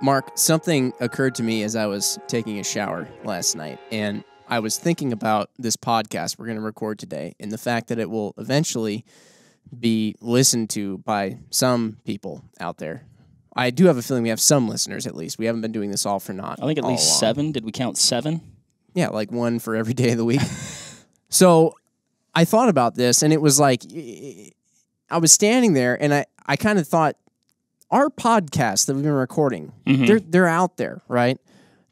Mark, something occurred to me as I was taking a shower last night, and I was thinking about this podcast we're going to record today and the fact that it will eventually be listened to by some people out there. I do have a feeling we have some listeners at least. We haven't been doing this all for naught. I think at least along. seven. Did we count seven? Yeah, like one for every day of the week. so I thought about this and it was like I was standing there and I, I kind of thought our podcasts that we've been recording, Mhm. they're they're out there, right?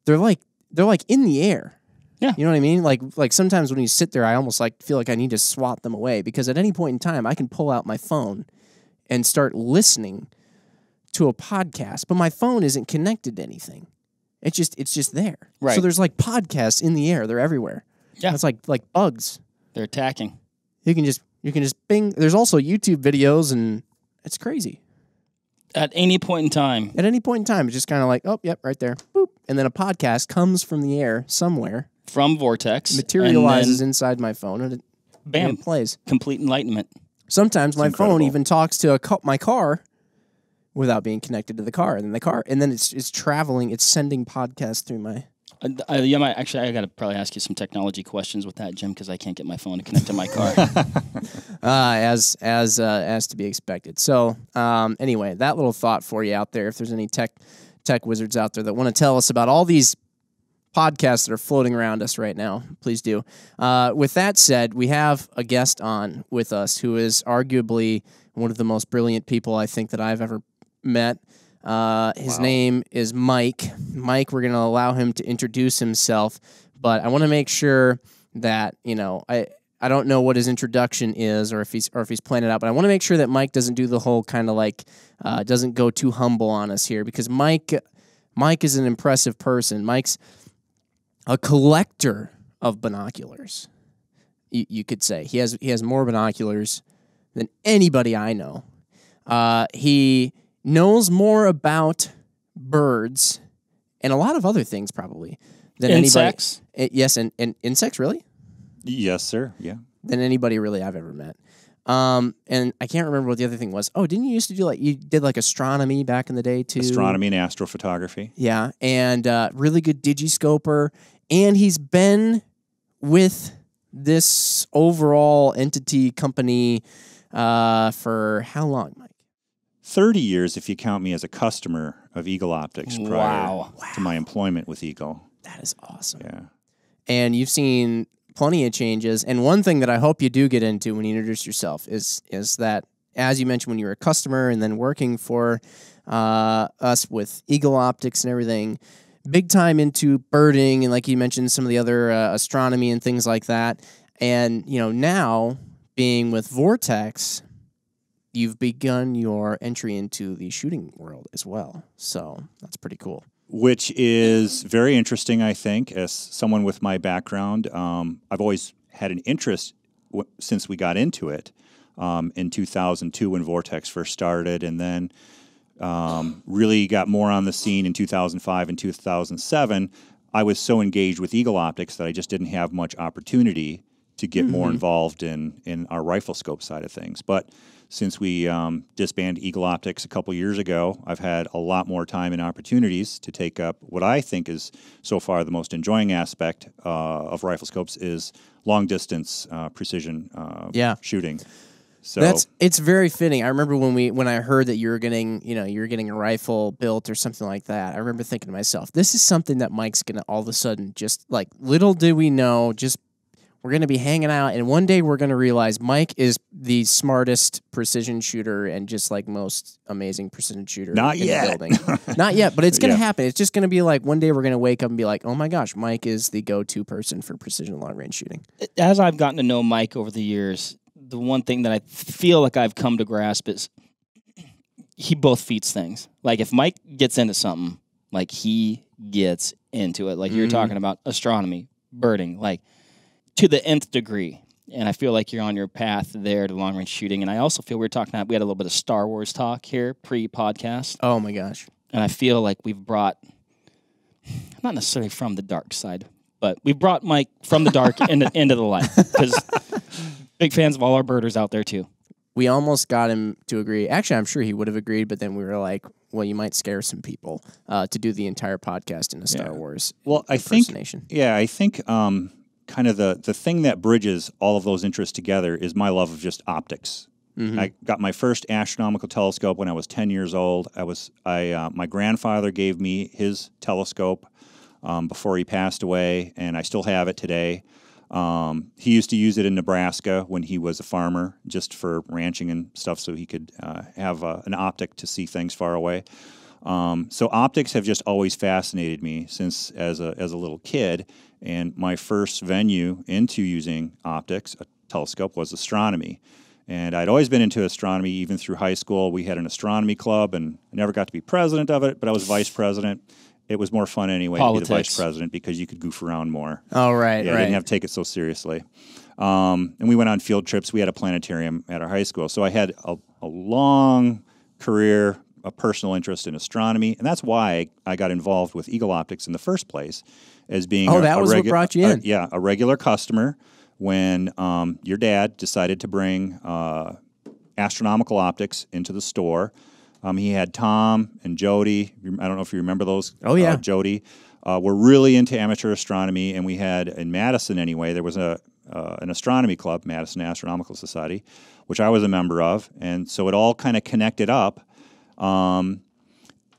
They're like they're like in the air. Yeah. You know what I mean? Like like sometimes when you sit there I almost like feel like I need to swat them away because at any point in time I can pull out my phone and start listening to a podcast, but my phone isn't connected to anything. It's just it's just there. Right. So there's like podcasts in the air. They're everywhere. Yeah. It's like like bugs. They're attacking. You can just you can just bing. There's also YouTube videos and it's crazy. At any point in time, At any point in time, it's just kind of like, oh, yep, right there. Boop. And then a podcast comes from the air somewhere, from Vortex, materializes inside my phone, and it, and bam, it plays. complete enlightenment. Sometimes my phone even talks to a ca- my car without being connected to the car, and then the car, and then it's it's traveling. It's sending podcasts through my. Uh, uh, yeah, actually, I got to probably ask you some technology questions with that, Jim, because I can't get my phone to connect to my car. uh, as as uh, as to be expected. So um, anyway, that little thought for you out there. If there's any tech tech wizards out there that want to tell us about all these podcasts that are floating around us right now, please do. Uh, with that said, we have a guest on with us who is arguably one of the most brilliant people I think that I've ever met. Uh, his Wow. name is Mike. Mike, we're going to allow him to introduce himself, but I want to make sure that you know I. I don't know what his introduction is, or if he's or if he's planned it out. But I want to make sure that Mike doesn't do the whole kind of like uh, doesn't go too humble on us here, because Mike Mike is an impressive person. Mike's a collector of binoculars. You, you could say he has he has more binoculars than anybody I know. Uh, he knows more about birds and a lot of other things probably than Insects? anybody. Uh, yes, and, and insects really Yes, sir. Yeah. than anybody really I've ever met. Um, and I can't remember what the other thing was. Oh, didn't you used to do like you did like astronomy back in the day too? Astronomy and astrophotography. Yeah, and uh, really good digiscoper, and he's been with this overall entity company uh, for how long, Mike? 30 years if you count me as a customer of Eagle Optics prior Wow. to my employment with Eagle. That is awesome. Yeah. And you've seen plenty of changes. And one thing that I hope you do get into when you introduce yourself is is that as you mentioned when you were a customer and then working for uh, us with Eagle Optics and everything, big time into birding and like you mentioned some of the other uh, astronomy and things like that. And you know now being with Vortex, you've begun your entry into the shooting world as well. So that's pretty cool. Which is very interesting, I think, as someone with my background. Um, I've always had an interest w- since we got into it um, in 2002 when Vortex first started, and then um, really got more on the scene in 2005 and 2007. I was so engaged with Eagle Optics that I just didn't have much opportunity to get more involved in in our rifle scope side of things. But since we um, disbanded Eagle Optics a couple years ago, I've had a lot more time and opportunities to take up what I think is so far the most enjoying aspect uh, of rifle scopes is long distance uh, precision uh, Yeah. shooting. So That's it's very fitting. I remember when we when I heard that you were getting you know you're getting a rifle built or something like that. I remember thinking to myself, this is something that Mike's gonna all of a sudden just like little did we know, just we're gonna be hanging out, and one day we're gonna realize Mike is the smartest precision shooter and just like most amazing precision shooter. Not in yet. The building. Not yet, but it's gonna Yeah. happen. It's just gonna be like one day we're gonna wake up and be like, oh my gosh, Mike is the go-to person for precision long range shooting. As I've gotten to know Mike over the years, the one thing that I feel like I've come to grasp is he both feeds things. Like if Mike gets into something, like he gets into it. Like you're Mhm. talking about astronomy, birding, like to the nth degree. And I feel like you're on your path there to long range shooting. And I also feel we were talking about we had a little bit of Star Wars talk here pre podcast. Oh my gosh. And I feel like we've brought not necessarily from the dark side, but we've brought Mike from the dark into, into the light. Because big fans of all our birders out there too. we almost got him to agree. Actually, I'm sure he would have agreed, but then we were like, well, you might scare some people uh, to do the entire podcast in a Star Yeah. Wars Well, I think. Yeah, I think um, kind of the the thing that bridges all of those interests together is my love of just optics. Mhm. I got my first astronomical telescope when I was ten years old. I was I uh, my grandfather gave me his telescope um, before he passed away, and I still have it today. Um, he used to use it in Nebraska when he was a farmer, just for ranching and stuff, so he could uh, have uh, an optic to see things far away. Um, so optics have just always fascinated me since as a as a little kid. And my first venue into using optics, a telescope, was astronomy. And I'd always been into astronomy, even through high school. We had an astronomy club, and I never got to be president of it, but I was vice president. It was more fun anyway to be the vice president because you could goof around more. Oh, right, Yeah, I didn't have to take it so seriously. Um, and we went on field trips. We had a planetarium at our high school. So I had a, a long career, a personal interest in astronomy. And that's why I got involved with Eagle Optics in the first place, as being Oh, a, that a was what brought you a- in. yeah, a regular customer when um, your dad decided to bring uh, astronomical optics into the store. Um, he had Tom and Jody. I don't know if you remember those. Oh, yeah. uh, Jody. Uh, were really into amateur astronomy, and we had in Madison anyway. There was a uh, an astronomy club, Madison Astronomical Society, which I was a member of, and so it all kind of connected up. Um,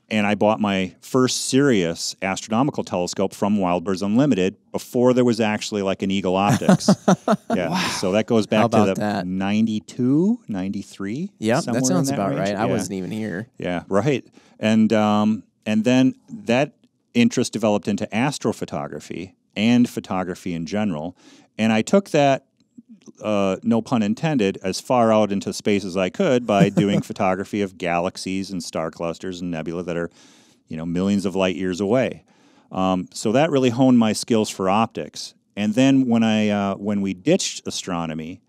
and I bought my first serious astronomical telescope from Wild Birds Unlimited before there was actually like an Eagle Optics. yeah, so that goes back to the that? 92, 93. Yep, somewhere that sounds about range. right. I wasn't even here. Yeah, right. And um, and then that interest developed into astrophotography and photography in general. And I took that, uh, no pun intended, as far out into space as I could by doing photography of galaxies and star clusters and nebula that are, you know, millions of light years away. Um, so that really honed my skills for optics. And then when I uh, when we ditched astronomy,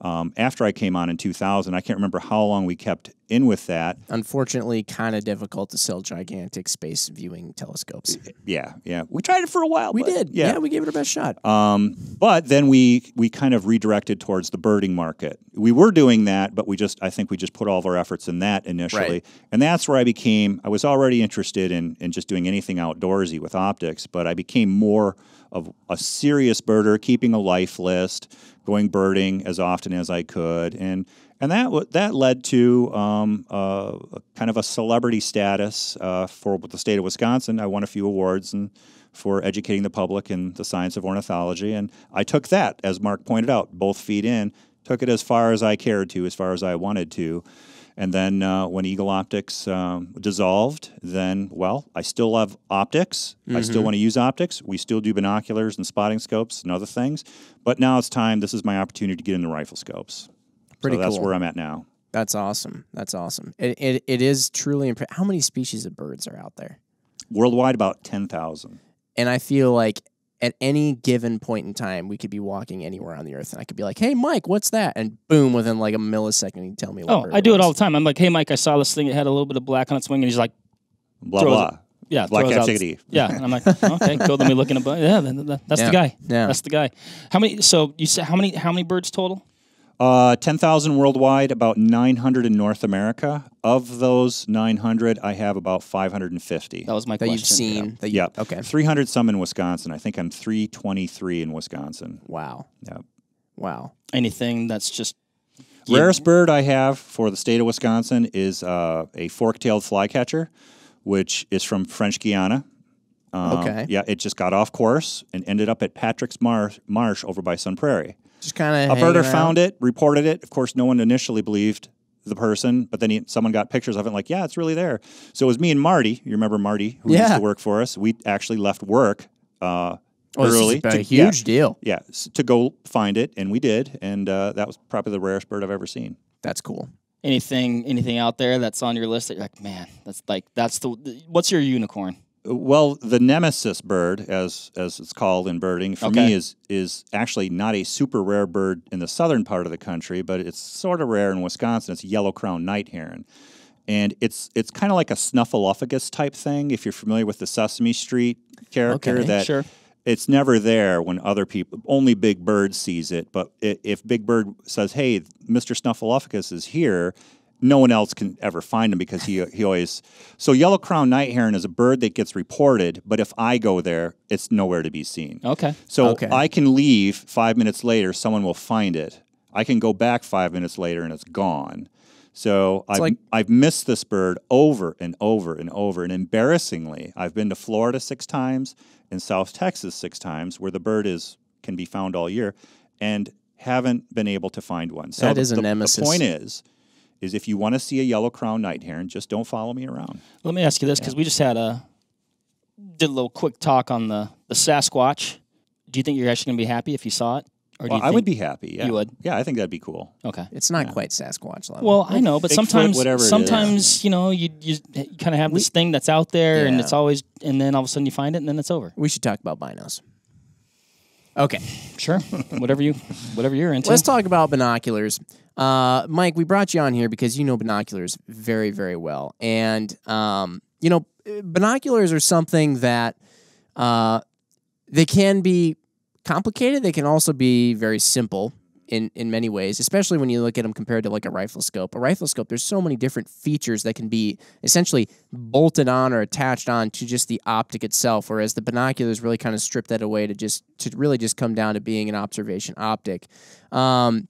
um, after I came on in 2000, I can't remember how long we kept in with that. Unfortunately, kind of difficult to sell gigantic space viewing telescopes. Yeah, yeah. We tried it for a while. We did. Yeah. we gave it our best shot. Um, but then we we kind of redirected towards the birding market. We were doing that, but we just I think we just put all of our efforts in that initially, Right. and that's where I became. I was already interested in in just doing anything outdoorsy with optics, but I became more of a serious birder, keeping a life list, going birding as often as I could, and and that that led to um, uh, kind of a celebrity status uh, for the state of Wisconsin. I won a few awards and for educating the public in the science of ornithology, and I took that, as Mark pointed out, both feet in, took it as far as I cared to, as far as I wanted to. And then uh, when Eagle Optics um, dissolved, then, well, I still love optics. I still want to use optics. We still do binoculars and spotting scopes and other things. But now it's time. This is my opportunity to get into rifle scopes. Pretty so that's cool. where I'm at now. That's awesome. That's awesome. It, it, it is truly impressive. How many species of birds are out there? Worldwide, about 10,000. And I feel like at any given point in time, we could be walking anywhere on the earth, and I could be like, "Hey, Mike, what's that?" And boom, within like a millisecond, you tell me. What Oh, I do it was. all the time. I'm like, hey, Mike, I saw this thing. It had a little bit of black on its wing, and he's like, Blah, Throws blah. yeah, Black throws cat chickadee. Yeah, and I'm like, okay, cool. Let me look in a bu- Yeah, then- then- that's Yeah, the guy. yeah. that's the guy. How many? So you said how many? How many birds total? Uh, 10,000 worldwide, about 900 in North America. Of those 900, I have about 550. That was my that question. you've seen. That you, Yeah. Okay. 300 some in Wisconsin. I think I'm 323 in Wisconsin. Wow. Yeah. Wow. Anything that's just Yeah. Rarest bird I have for the state of Wisconsin is uh, a fork-tailed flycatcher, which is from French Guiana. Um, Okay. Yeah, it just got off course and ended up at Patrick's Marsh, Marsh over by Sun Prairie. Just kind of A birder found it, reported it. Of course, no one initially believed the person, but then he, someone got pictures of it. and Like, yeah, it's really there. So it was me and Marty. You remember Marty, who used Yeah. to work for us? We actually left work uh, Oh, this is early. a huge yeah, deal. yeah, s- to go find it, and we did, and uh, that was probably the rarest bird I've ever seen. That's cool. anything anything out there that's on your list that you're like, man, that's like that's the. What's your unicorn? Well, the nemesis bird, as as it's called in birding, for Okay. me is is actually not a super rare bird in the southern part of the country, but it's sort of rare in Wisconsin. It's yellow crowned night heron, and it's it's kind of like a snuffleupagus type thing. If you're familiar with the Sesame Street character, Okay, that sure. it's never there when other people only Big Bird sees it. But if Big Bird says, "Hey, Mr. Snuffleupagus is here," no one else can ever find him because he he always. So yellow crown night heron is a bird that gets reported, but if I go there, it's nowhere to be seen. Okay. So Okay. I can leave five minutes later, someone will find it. I can go back five minutes later and it's gone. So I've, like- I've missed this bird over and over and over. And embarrassingly, I've been to Florida six times and South Texas six times, where the bird is can be found all year, and haven't been able to find one. So That the, a nemesis. The point is, is if you want to see a yellow crown night heron, just don't follow me around. Let me ask you this because we just had a did a little quick talk on the the Sasquatch. Do you think you're actually going to be happy if you saw it, or do Well, you I would be happy. Yeah. You would? Yeah, I think that'd be cool. okay? It's not quite Sasquatch level. Well, I know, but Bigfoot, sometimes, whatever sometimes you know, you you, kind of have this thing that's out there, and it's always, and then all of a sudden you find it, and then it's over. we should talk about binos. Okay. Sure, whatever you, whatever you're into. Let's talk about binoculars. Uh, Mike, we brought you on here because you know binoculars very, very well. And, um, you know, binoculars are something that uh, they can be complicated. They can also be very simple in, in many ways, especially when you look at them compared to like a rifle scope. A rifle scope, there's so many different features that can be essentially bolted on or attached on to just the optic itself, whereas the binoculars really kind of strip that away to just to really just come down to being an observation optic. Um,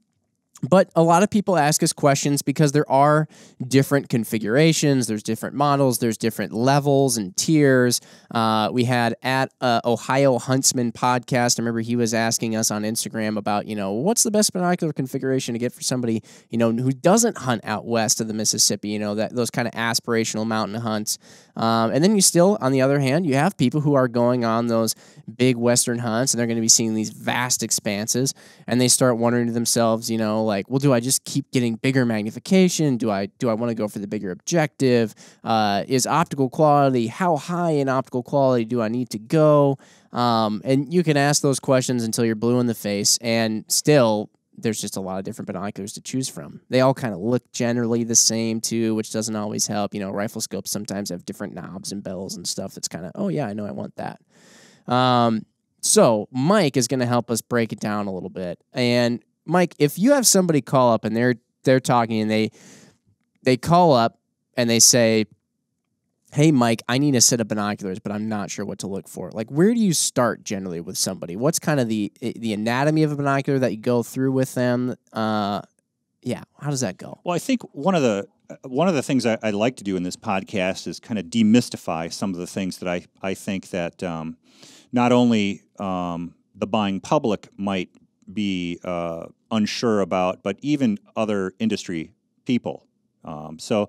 but a lot of people ask us questions because there are different configurations, there's different models, there's different levels and tiers. Uh, we had at uh, Ohio Huntsman podcast. I remember he was asking us on Instagram about, you know, what's the best binocular configuration to get for somebody, you know, who doesn't hunt out west of the Mississippi. You know, that those kind of aspirational mountain hunts. Um, and then you still, on the other hand, you have people who are going on those big western hunts and they're going to be seeing these vast expanses and they start wondering to themselves, you know, like, well, do I just keep getting bigger magnification? Do I do I want to go for the bigger objective? Uh, is optical quality how high in optical quality do I need to go? Um, and you can ask those questions until you're blue in the face, and still there's just a lot of different binoculars to choose from. They all kind of look generally the same too, which doesn't always help. You know, rifle scopes sometimes have different knobs and bells and stuff. That's kind of oh yeah, I know I want that. Um, so Mike is going to help us break it down a little bit. And Mike, if you have somebody call up and they're they're talking and they they call up and they say, "Hey Mike, I need a set of binoculars, but I'm not sure what to look for." Like, where do you start generally with somebody? What's kind of the the anatomy of a binocular that you go through with them? Uh, yeah, how does that go? Well, I think one of the uh, one of the things I, I like to do in this podcast is kind of demystify some of the things that I I think that um, not only um, the buying public might be uh, unsure about, but even other industry people. Um, so,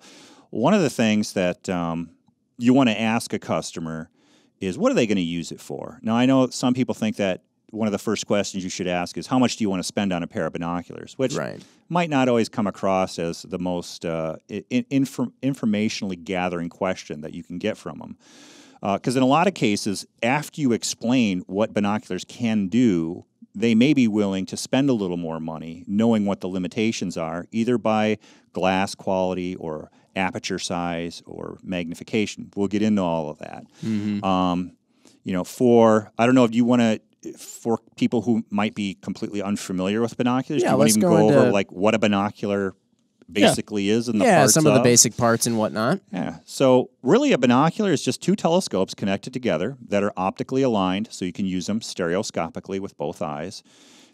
one of the things that um, you want to ask a customer is, what are they going to use it for? Now, I know some people think that one of the first questions you should ask is, how much do you want to spend on a pair of binoculars? Which Right. might not always come across as the most uh, in, inform, informationally gathering question that you can get from them. Because in a lot of cases, after you explain what binoculars can do, they may be willing to spend a little more money, knowing what the limitations are, either by glass quality or aperture size or magnification. We'll get into all of that. Um, you know, for I don't know if you want to. For people who might be completely unfamiliar with binoculars, Yeah, do you want to even go go, over like what a binocular basically is and the yeah, parts some of the basic parts and whatnot. Yeah. So really, a binocular is just two telescopes connected together that are optically aligned, so you can use them stereoscopically with both eyes.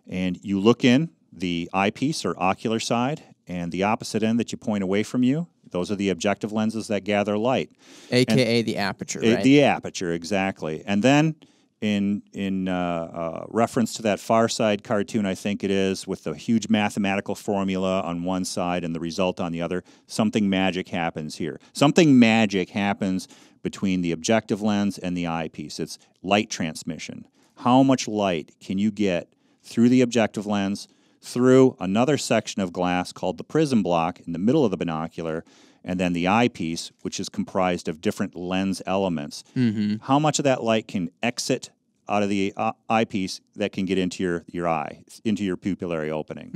And you look in the eyepiece or ocular side, and the opposite end that you point away from you. Those are the objective lenses that gather light. AKA the aperture, right? The aperture, exactly. And then, in in uh, uh, reference to that Far Side cartoon, I think it is, with the huge mathematical formula on one side and the result on the other, something magic happens here. Something magic happens between the objective lens and the eyepiece. It's light transmission. How much light can you get through the objective lens, through another section of glass called the prism block in the middle of the binocular, and then the eyepiece, which is comprised of different lens elements. How much of that light can exit out of the uh, eyepiece that can get into your, your eye, into your pupillary opening?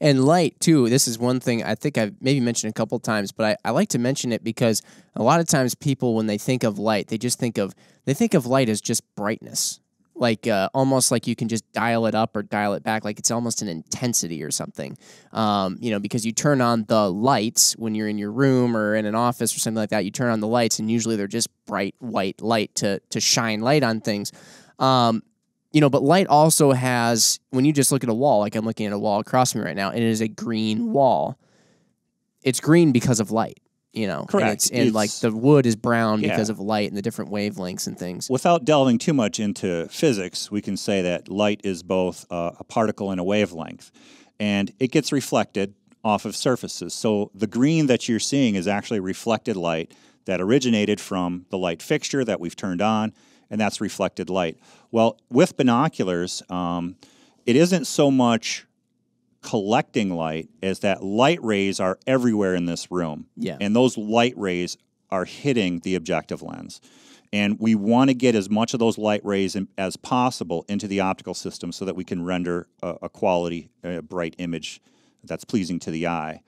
And light too. This is one thing I think I've maybe mentioned a couple times, but I, I like to mention it because a lot of times people when they think of light, they just think of they think of light as just brightness. Like uh, almost like you can just dial it up or dial it back like it's almost an intensity or something um, you know because you turn on the lights when you're in your room or in an office or something like that you turn on the lights and usually they're just bright white light to to shine light on things um, you know but light also has when you just look at a wall like i'm looking at a wall across me right now and it is a green wall. It's green because of light you know Correct. and, it's, and like the wood is brown Yeah. because of light and the different wavelengths and things Without delving too much into physics, we can say that light is both uh, a particle and a wavelength, and it gets reflected off of surfaces. So the green that you're seeing is actually reflected light that originated from the light fixture that we've turned on, and that's reflected light. Well, with binoculars, um, it isn't so much collecting light is that light rays are everywhere in this room. Yeah. And those light rays are hitting the objective lens. And we want to get as much of those light rays in, as possible into the optical system so that we can render a, a quality, a bright image that's pleasing to the eye.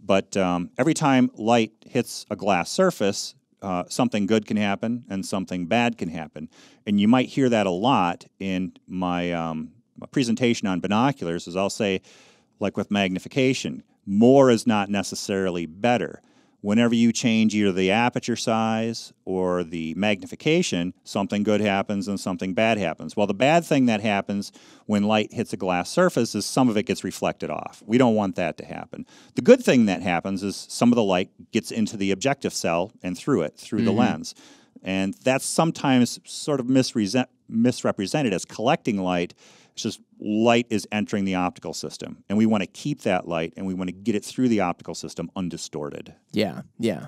But um, every time light hits a glass surface, uh, something good can happen and something bad can happen. And you might hear that a lot in my, um, my presentation on binoculars, is I'll say, like with magnification, more is not necessarily better. Whenever you change either the aperture size or the magnification, something good happens and something bad happens. Well, the bad thing that happens when light hits a glass surface is some of it gets reflected off. We don't want that to happen. The good thing that happens is some of the light gets into the objective cell and through it, through the mm-hmm. lens. And that's sometimes sort of misrepresented as collecting light. It's just light is entering the optical system. And we want to keep that light and we want to get it through the optical system undistorted. Yeah, yeah.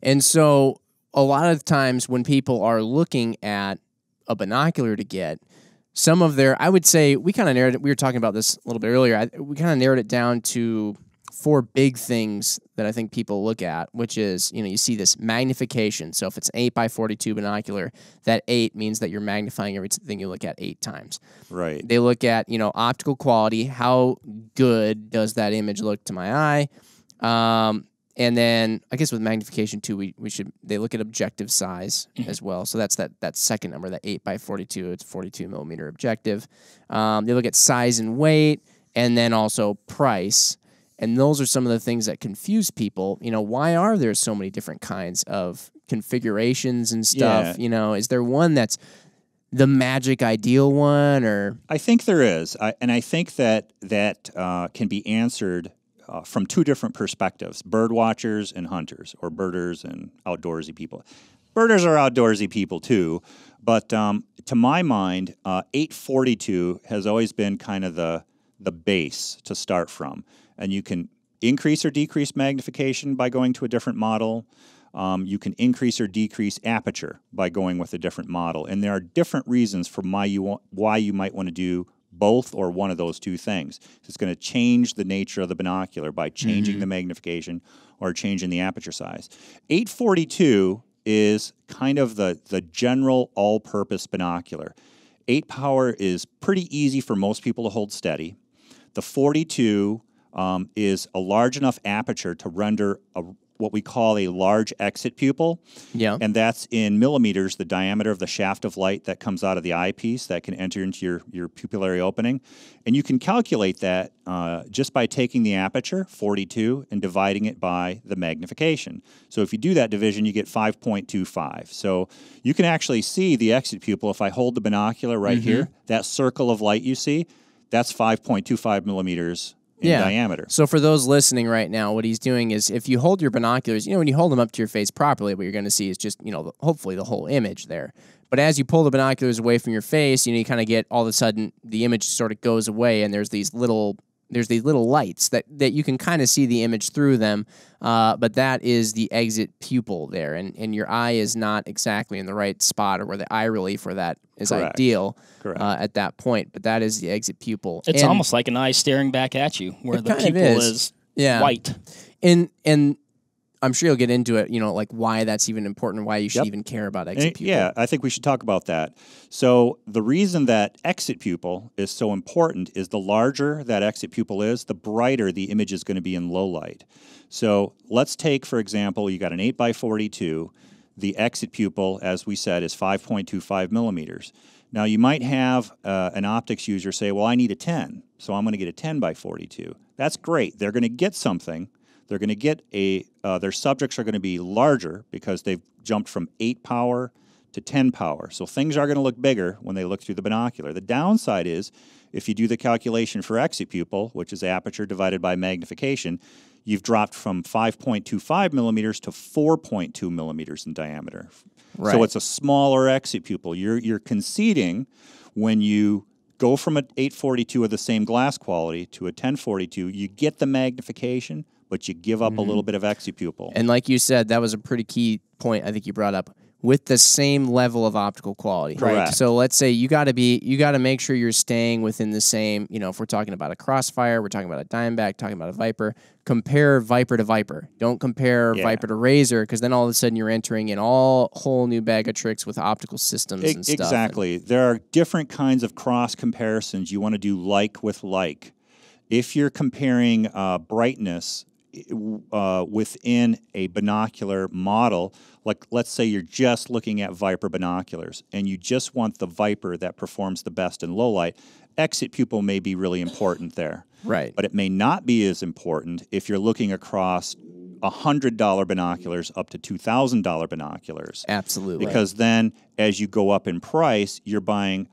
And so a lot of times when people are looking at a binocular to get, some of their, I would say, we kind of narrowed it. We were talking about this a little bit earlier. I, we kind of narrowed it down to four big things that I think people look at, which is, you know, you see this magnification. So if it's 8 by 42 binocular, that 8 means that you're magnifying everything you look at eight times. Right. They look at, you know, optical quality. How good does that image look to my eye? Um, and then I guess with magnification too, we, we should they look at objective size as well. So that's that that second number, that eight by forty two. It's forty two millimeter objective. Um, they look at size and weight, and then also price. And those are some of the things that confuse people. You know, why are there so many different kinds of configurations and stuff? Yeah. You know, is there one that's the magic ideal one or I think there is, I, and I think that that uh, can be answered uh, from two different perspectives: bird watchers and hunters, or birders and outdoorsy people. Birders are outdoorsy people too, but um, to my mind, uh, 842 has always been kind of the the base to start from, and you can increase or decrease magnification by going to a different model. Um, you can increase or decrease aperture by going with a different model, and there are different reasons for why you want, why you might want to do both or one of those two things. It's going to change the nature of the binocular by changing the magnification or changing the aperture size. 842 is kind of the the general all-purpose binocular. 8 power is pretty easy for most people to hold steady. The 42 um, is a large enough aperture to render a, what we call a large exit pupil. yeah. And that's in millimeters, the diameter of the shaft of light that comes out of the eyepiece that can enter into your, your pupillary opening. And you can calculate that uh, just by taking the aperture, 42, and dividing it by the magnification. So if you do that division, you get 5.25. So you can actually see the exit pupil. If I hold the binocular right here, that circle of light you see, that's 5.25 millimeters in Yeah. diameter. So for those listening right now, what he's doing is if you hold your binoculars, you know, when you hold them up to your face properly, what you're going to see is just, you know, hopefully the whole image there. But as you pull the binoculars away from your face, you know, you kind of get all of a sudden the image sort of goes away and there's these little there's these little lights that, that you can kind of see the image through them, uh, but that is the exit pupil there, and, and your eye is not exactly in the right spot or where the eye relief for that is Correct. ideal Correct. Uh, at that point. But that is the exit pupil. It's And- almost like an eye staring back at you, where the pupil is. is, yeah. white. and and I'm sure you'll get into it. You know, like why that's even important, why you should Yep. even care about exit it- pupil. Yeah, I think we should talk about that. So, the reason that exit pupil is so important is the larger that exit pupil is, the brighter the image is going to be in low light. So, let's take, for example, you got an 8 by 42. the exit pupil, as we said, is 5.25 millimeters. Now, you might have uh, an optics user say, well, I need a 10, so I'm going to get a 10 by 42. That's great. They're going to get something. They're going to get a, uh, their subjects are going to be larger because they've jumped from 8 power to 10 power. So things are going to look bigger when they look through the binocular. The downside is if you do the calculation for exit pupil, which is aperture divided by magnification, you've dropped from 5.25 millimeters to 4.2 millimeters in diameter. Right. So it's a smaller exit pupil. You're, you're conceding when you go from an 842 of the same glass quality to a 1042, you get the magnification, but you give up a little bit of exit pupil. And like you said, that was a pretty key point I think you brought up with the same level of optical quality. Correct. So let's say you got to be you got to make sure you're staying within the same, you know, if we're talking about a Crossfire, we're talking about a Diamondback, talking about a Viper, compare Viper to Viper. Don't compare Yeah. Viper to Razor because then all of a sudden you're entering in all whole new bag of tricks with optical systems E- and stuff. Exactly. There are different kinds of cross comparisons. You want to do like with like. If you're comparing uh, brightness uh, within a binocular model, like let's say you're just looking at Viper binoculars and you just want the Viper that performs the best in low light, exit pupil may be really important there. Right. But it may not be as important if you're looking across $100 binoculars up to $2,000 binoculars Absolutely. because then as you go up in price, you're buying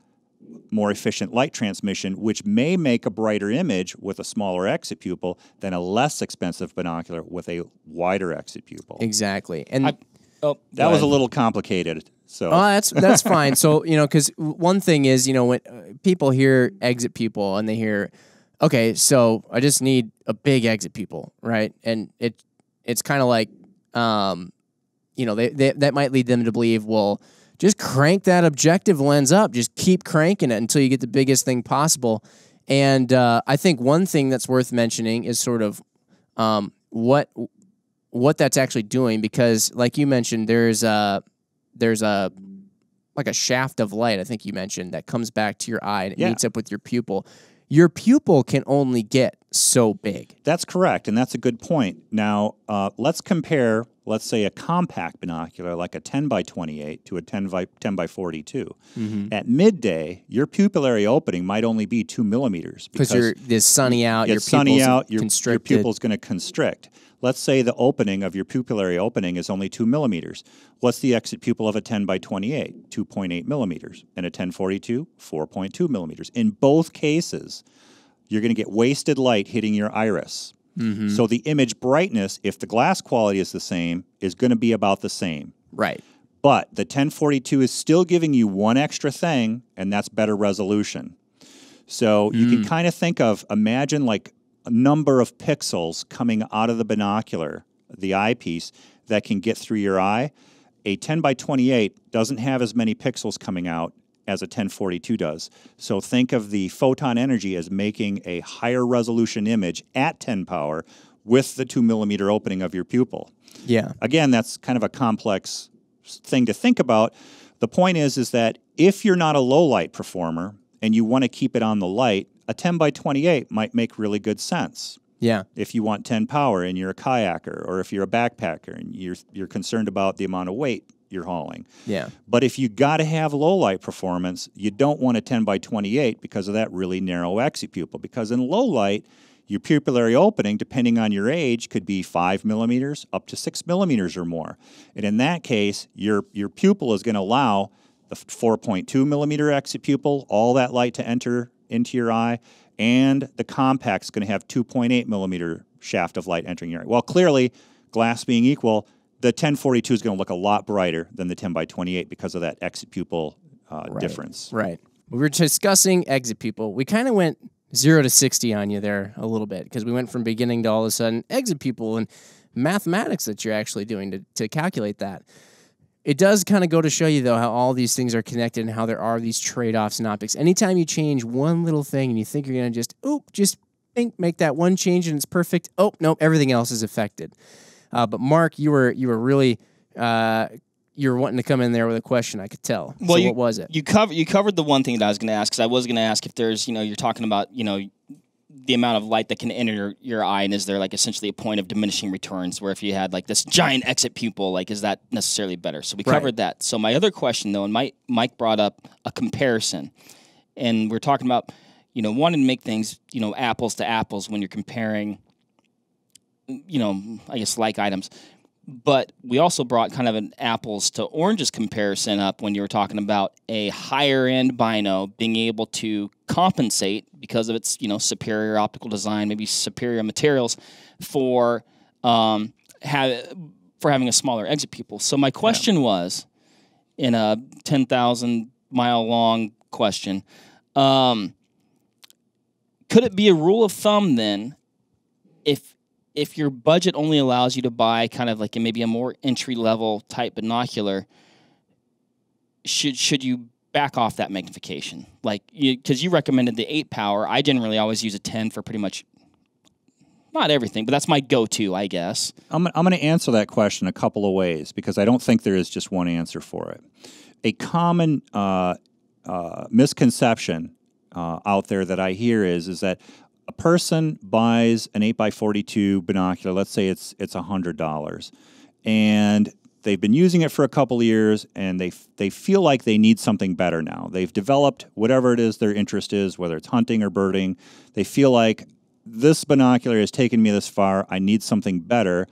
more efficient light transmission, which may make a brighter image with a smaller exit pupil than a less expensive binocular with a wider exit pupil. exactly. And I- Oh, That was a little complicated. So Oh, that's that's fine. So you know, because one thing is, you know, when uh, people hear exit pupil and they hear, okay, so I just need a big exit pupil, right? And it it's kind of like, um, you know, they, they that might lead them to believe, well, just crank that objective lens up, just keep cranking it until you get the biggest thing possible. And uh, I think one thing that's worth mentioning is sort of um, what what that's actually doing because like you mentioned there's a there's a like a shaft of light i think you mentioned that comes back to your eye and it Yeah. meets up with your pupil your pupil can only get so big That's correct, and that's a good point. Now, uh, let's compare, let's say, a compact binocular like a 10 by 28 to a 10 by 10 by 42. Mm-hmm. At midday, your pupillary opening might only be two millimeters because you're this sunny out your it's sunny out, your, your pupil's going to constrict. Let's say the opening of your pupillary opening is only two millimeters. What's the exit pupil of a 10 by 28? 2.8 millimeters. And a 1042, 4.2 millimeters. In both cases, you're going to get wasted light hitting your iris. Mm-hmm. So the image brightness, if the glass quality is the same, is going to be about the same. right But the 1042 is still giving you one extra thing, and that's better resolution. So you Mm. can kind of think of imagine like a number of pixels coming out of the binocular, the eyepiece, that can get through your eye. A 10 by 28 doesn't have as many pixels coming out as a 1042 does. So think of the photon energy as making a higher resolution image at 10 power with the two millimeter opening of your pupil yeah again, that's kind of a complex thing to think about. The point is, is that if you're not a low light performer and you want to keep it on the light, a 10 by 28 might make really good sense. yeah If you want 10 power and you're a kayaker, or if you're a backpacker and you're you're concerned about the amount of weight you're hauling. yeah But if you got to have low light performance, you don't want a 10 by 28 because of that really narrow exit pupil. Because in low light, your pupillary opening, depending on your age, could be five millimeters up to six millimeters or more. And in that case, your, your pupil is going to allow the 4.2 millimeter exit pupil, all that light to enter into your eye, and the compact's going to have 2.8 millimeter shaft of light entering your eye. Well, clearly, glass being equal, the 1042 is going to look a lot brighter than the 10 by 28 because of that exit pupil uh, difference. right we were discussing exit pupil we kind of went zero to 60 on you there a little bit because we went from beginning to all of a sudden exit pupil and mathematics that you're actually doing to, to calculate that It does kind of go to show you, though, how all these things are connected and how there are these trade offs in optics. Anytime you change one little thing and you think you're going to just, oh, just think, make that one change and it's perfect. Oh, nope, everything else is affected. Uh, but Mark, you were you were really uh, you were wanting to come in there with a question. I could tell. Well, so you, what was it? You covered you covered the one thing that I was going to ask because I was going to ask if there's you know you're talking about you know the amount of light that can enter your, your eye, and is there like essentially a point of diminishing returns where if you had like this giant exit pupil, like is that necessarily better? So we Right. covered that. So my other question though, and Mike Mike brought up a comparison, and we're talking about you know wanting to make things you know apples to apples when you're comparing, you know I guess like items. But we also brought kind of an apples to oranges comparison up when you were talking about a higher end bino being able to compensate because of its you know superior optical design, maybe superior materials for um, have, for having a smaller exit pupil. So my question was, in a ten thousand mile long question, um, could it be a rule of thumb then, if if your budget only allows you to buy kind of like a, maybe a more entry level type binocular, should should you back off that magnification? Like, because you, recommended the eight power, I generally always use a ten for pretty much not everything, but that's my go to, I guess. I'm, I'm going to answer that question a couple of ways because I don't think there is just one answer for it. A common uh, uh, misconception uh, out there that I hear is is that a person buys an 8x42 binocular, let's say it's it's $100, and they've been using it for a couple of years and they they feel like they need something better now. They've developed whatever it is their interest is, whether it's hunting or birding. They feel like this binocular has taken me this far. I need something better.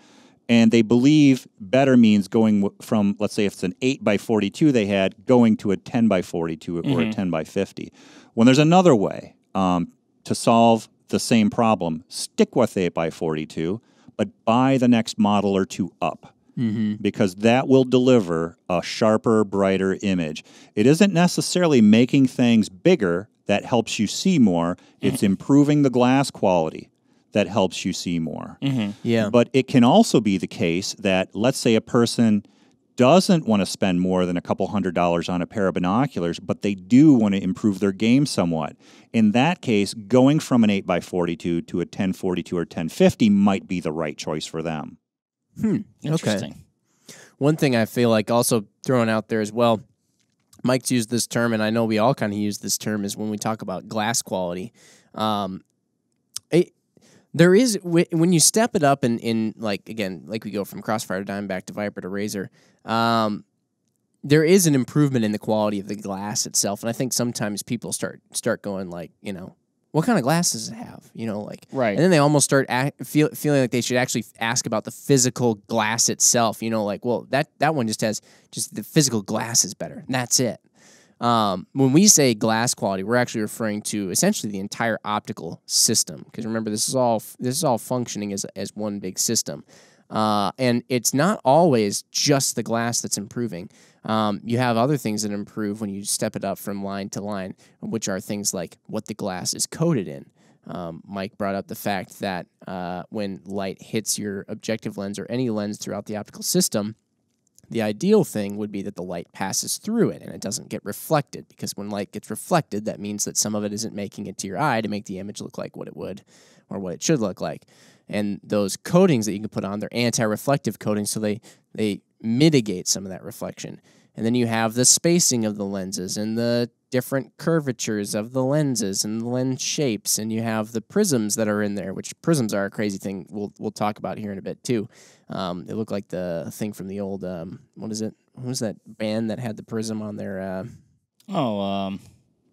And they believe better means going from, let's say, if it's an 8 by 42 they had, going to a 10 by 42 or a 10 by 50. When there's another way um, to solve the same problem, stick with 8 by 42, but buy the next model or two up mm-hmm. because that will deliver a sharper, brighter image. It isn't necessarily making things bigger that helps you see more, mm-hmm. it's improving the glass quality that helps you see more. Mm-hmm. Yeah. But it can also be the case that, let's say, a person doesn't want to spend more than a couple hundred dollars on a pair of binoculars, but they do want to improve their game somewhat. In that case, going from an 8x42 to a 1042 or 1050 might be the right choice for them. Hmm. Interesting. One thing I feel like also throwing out there as well, Mike's used this term, and I know we all kind of use this term, is when we talk about glass quality. Um, it, there is when you step it up in, in like again, like we go from Crossfire to Diamondback to Viper to Razor. Um, there is an improvement in the quality of the glass itself, and I think sometimes people start start going like, you know, what kind of glass does it have? You know, like Right. and then they almost start act, feel, feeling like they should actually ask about the physical glass itself. You know, like, well, that that one just has just the physical glass is better. And that's it. Um, when we say glass quality, we're actually referring to essentially the entire optical system. Because remember, this is all this is all functioning as as one big system. Uh, and it's not always just the glass that's improving. Um, you have other things that improve when you step it up from line to line, which are things like what the glass is coated in. Um, Mike brought up the fact that uh, when light hits your objective lens or any lens throughout the optical system, the ideal thing would be that the light passes through it and it doesn't get reflected because when light gets reflected, that means that some of it isn't making it to your eye to make the image look like what it would or what it should look like. And those coatings that you can put on, they're anti-reflective coatings, so they they mitigate some of that reflection. And then you have the spacing of the lenses and the different curvatures of the lenses and the lens shapes, and you have the prisms that are in there, which prisms are a crazy thing. We'll we'll talk about here in a bit too. Um, they look like the thing from the old um, what is it? Who was that band that had the prism on their? Uh, Oh, um,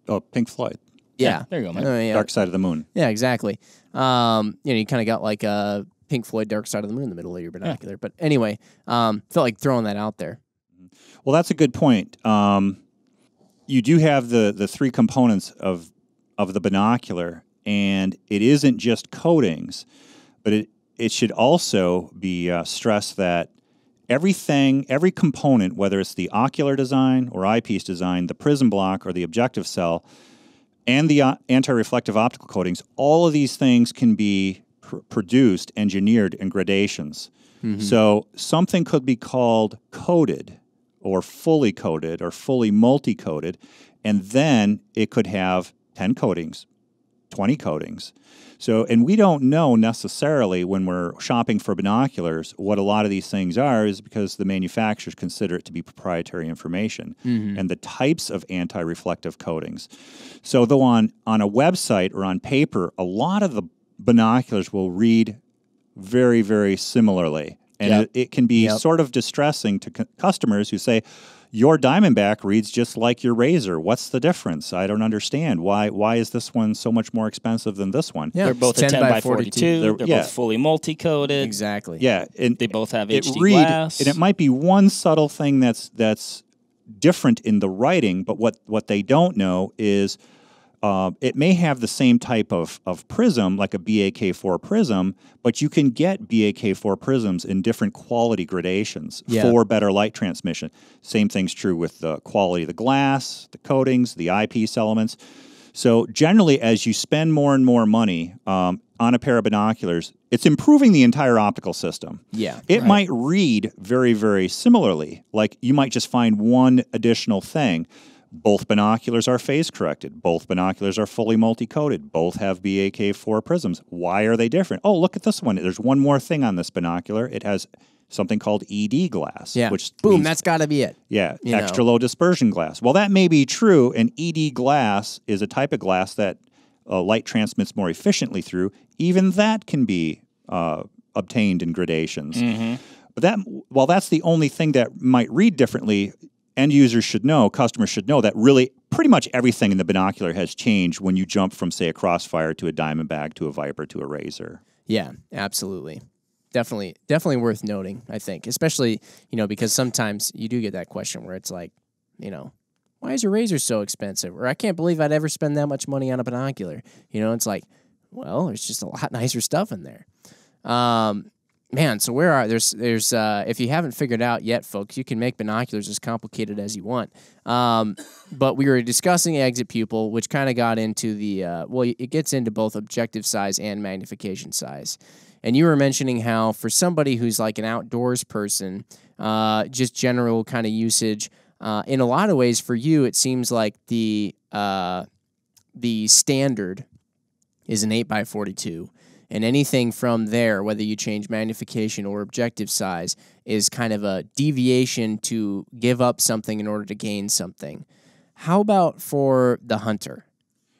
Oh, Pink Floyd, yeah, there you go, man. Oh, yeah. Dark Side of the Moon. Yeah, exactly. Um, you know, you kind of got like a Pink Floyd Dark Side of the Moon in the middle of your binocular. But anyway, um, felt like throwing that out there. Well, that's a good point. Um, you do have the the three components of of the binocular, and it isn't just coatings, but it it should also be uh, stressed that everything, every component, whether it's the ocular design or eyepiece design, the prism block or the objective cell, and the uh, anti-reflective optical coatings, all of these things can be pr- produced, engineered in gradations. So something could be called coated or fully coated or fully multi-coated, and then it could have 10 coatings, 20 coatings. So, and we don't know necessarily when we're shopping for binoculars what a lot of these things are, is because the manufacturers consider it to be proprietary information mm-hmm. and the types of anti reflective coatings. So, though on, on a website or on paper, a lot of the binoculars will read very, very similarly. And Yep. it, it can be Yep. sort of distressing to cu- customers who say, your Diamondback reads just like your Razor. What's the difference? I don't understand. Why why is this one so much more expensive than this one? Yeah, They're both a 10 10 by by 42. 42. They're- They're, yeah. both fully multi-coated. Exactly. Yeah, and They both have it HD read, glass. and it might be one subtle thing that's that's different in the writing, but what what they don't know is uh, it may have the same type of, of prism, like a BAK4 prism, but you can get BAK4 prisms in different quality gradations Yeah. for better light transmission. Same thing's true with the quality of the glass, the coatings, the eyepiece elements. So generally, as you spend more and more money um, on a pair of binoculars, it's improving the entire optical system. Yeah, It right. might read very, very similarly. Like you might just find one additional thing. Both binoculars are phase corrected. Both binoculars are fully multi coated. Both have BAK4 prisms. Why are they different? Oh, look at this one. There's one more thing on this binocular. It has something called ED glass. Yeah. Which Boom. means- That's got to be it. yeah, extra know. low dispersion glass. Well, that may be true, and ED glass is a type of glass that uh, light transmits more efficiently through. Even that can be uh, obtained in gradations. But that, while that's the only thing that might read differently, end users should know, customers should know that really pretty much everything in the binocular has changed when you jump from, say, a Crossfire to a Diamondback to a Viper to a Razor. Yeah, absolutely. Definitely, definitely worth noting, I think, especially, you know, because sometimes you do get that question where it's like, you know, why is your razor so expensive? Or I can't believe I'd ever spend that much money on a binocular. You know, it's like, well, there's just a lot nicer stuff in there. Um, man, so where are there's there's uh, if you haven't figured out yet, folks, you can make binoculars as complicated as you want. Um, but we were discussing exit pupil, which kind of got into the uh, well, it gets into both objective size and magnification size. And you were mentioning how for somebody who's like an outdoors person, uh, just general kind of usage. Uh, in a lot of ways, for you, it seems like the uh, the standard is an 8 by 42 and anything from there whether you change magnification or objective size is kind of a deviation to give up something in order to gain something. How about for the hunter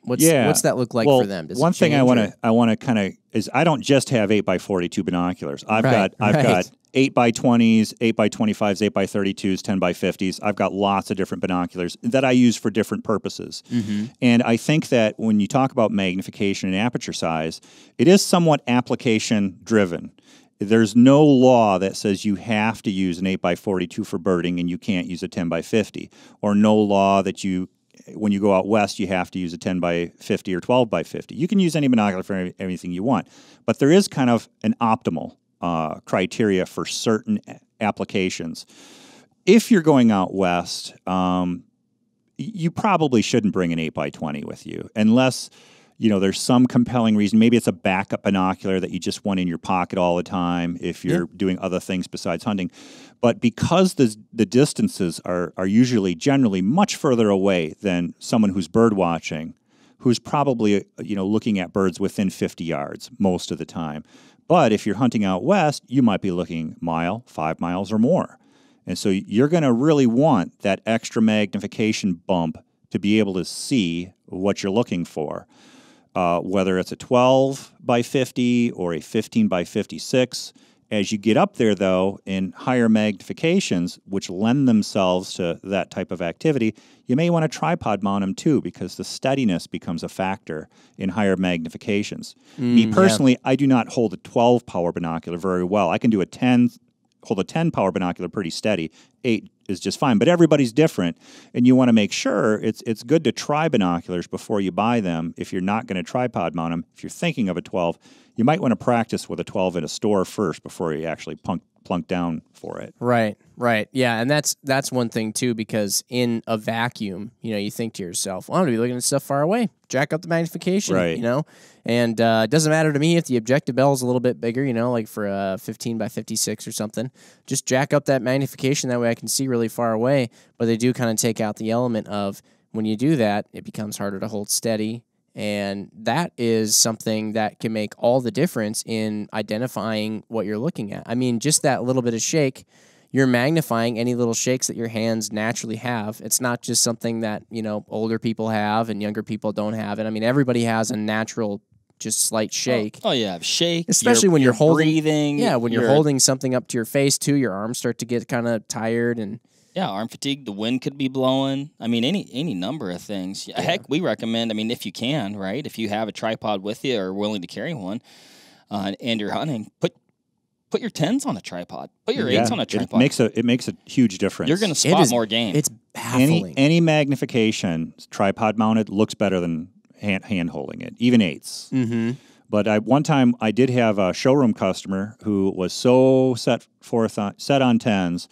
what's Yeah. what's that look like well, for them Does one thing I want to I want to kind of is I don't just have eight by forty two binoculars. I've Right, got I've right. got eight by twenties, eight by twenty fives, eight by thirty twos, ten by fifties. I've got lots of different binoculars that I use for different purposes. Mm-hmm. And I think that when you talk about magnification and aperture size, it is somewhat application driven. There's no law that says you have to use an 8 by 42 for birding and you can't use a 10 by 50, or no law that you, when you go out west, you have to use a 10 by 50 or 12 by 50. You can use any binocular for any- anything you want, but there is kind of an optimal uh, criteria for certain applications. If you're going out west, um, you probably shouldn't bring an 8 by 20 with you unless you know there's some compelling reason. Maybe it's a backup binocular that you just want in your pocket all the time if you're doing other things besides hunting. But because the the distances are are usually generally much further away than someone who's bird watching who's probably you know looking at birds within 50 yards most of the time. But if you're hunting out west you might be looking mile 5 miles or more. And so you're going to really want that extra magnification bump to be able to see what you're looking for. Uh, whether it's a 12 by 50 or a 15 by 56. As you get up there, though, in higher magnifications, which lend themselves to that type of activity, you may want to tripod mount them too, because the steadiness becomes a factor in higher magnifications. Me personally, I do not hold a 12 power binocular very well. I can do a 10 hold a 10 power binocular pretty steady. 8 is just fine, but everybody's different and you want to make sure it's it's good to try binoculars before you buy them. If you're not going to tripod mount them, if you're thinking of a 12, you might want to practice with a 12 in a store first before you actually plunk plunk down for it. Right, right, yeah, and that's that's one thing too because in a vacuum, you know, you think to yourself, "Well, I'm gonna be looking at stuff far away. Jack up the magnification, Right. You know, and uh, it doesn't matter to me if the objective bell is a little bit bigger, you know, like for a 15 by 56 or something. Just jack up that magnification that way I can see really far away. But they do kind of take out the element of when you do that, it becomes harder to hold steady. And that is something that can make all the difference in identifying what you're looking at. I mean, just that little bit of shake, you're magnifying any little shakes that your hands naturally have. It's not just something that, you know, older people have and younger people don't have it. I mean, everybody has a natural just slight shake. Oh, yeah, shake. Especially when you're holding- breathing. Yeah, when you're, holding something up to your face too, your arms start to get kind of tired and Yeah, arm fatigue. The wind could be blowing. I mean, any any number of things. Heck, we recommend. I mean, if you can, right? If you have a tripod with you or willing to carry one, uh, and you're hunting, put put your tens on a tripod. Put your eights on a tripod. it tripod. makes a it makes a huge difference. you're going to It spot is- more game. it's any baffling. any magnification tripod mounted looks better than hand, hand holding it, even eights. mm-hmm. But I one time I did have a showroom customer who was so set forth on, set on tens,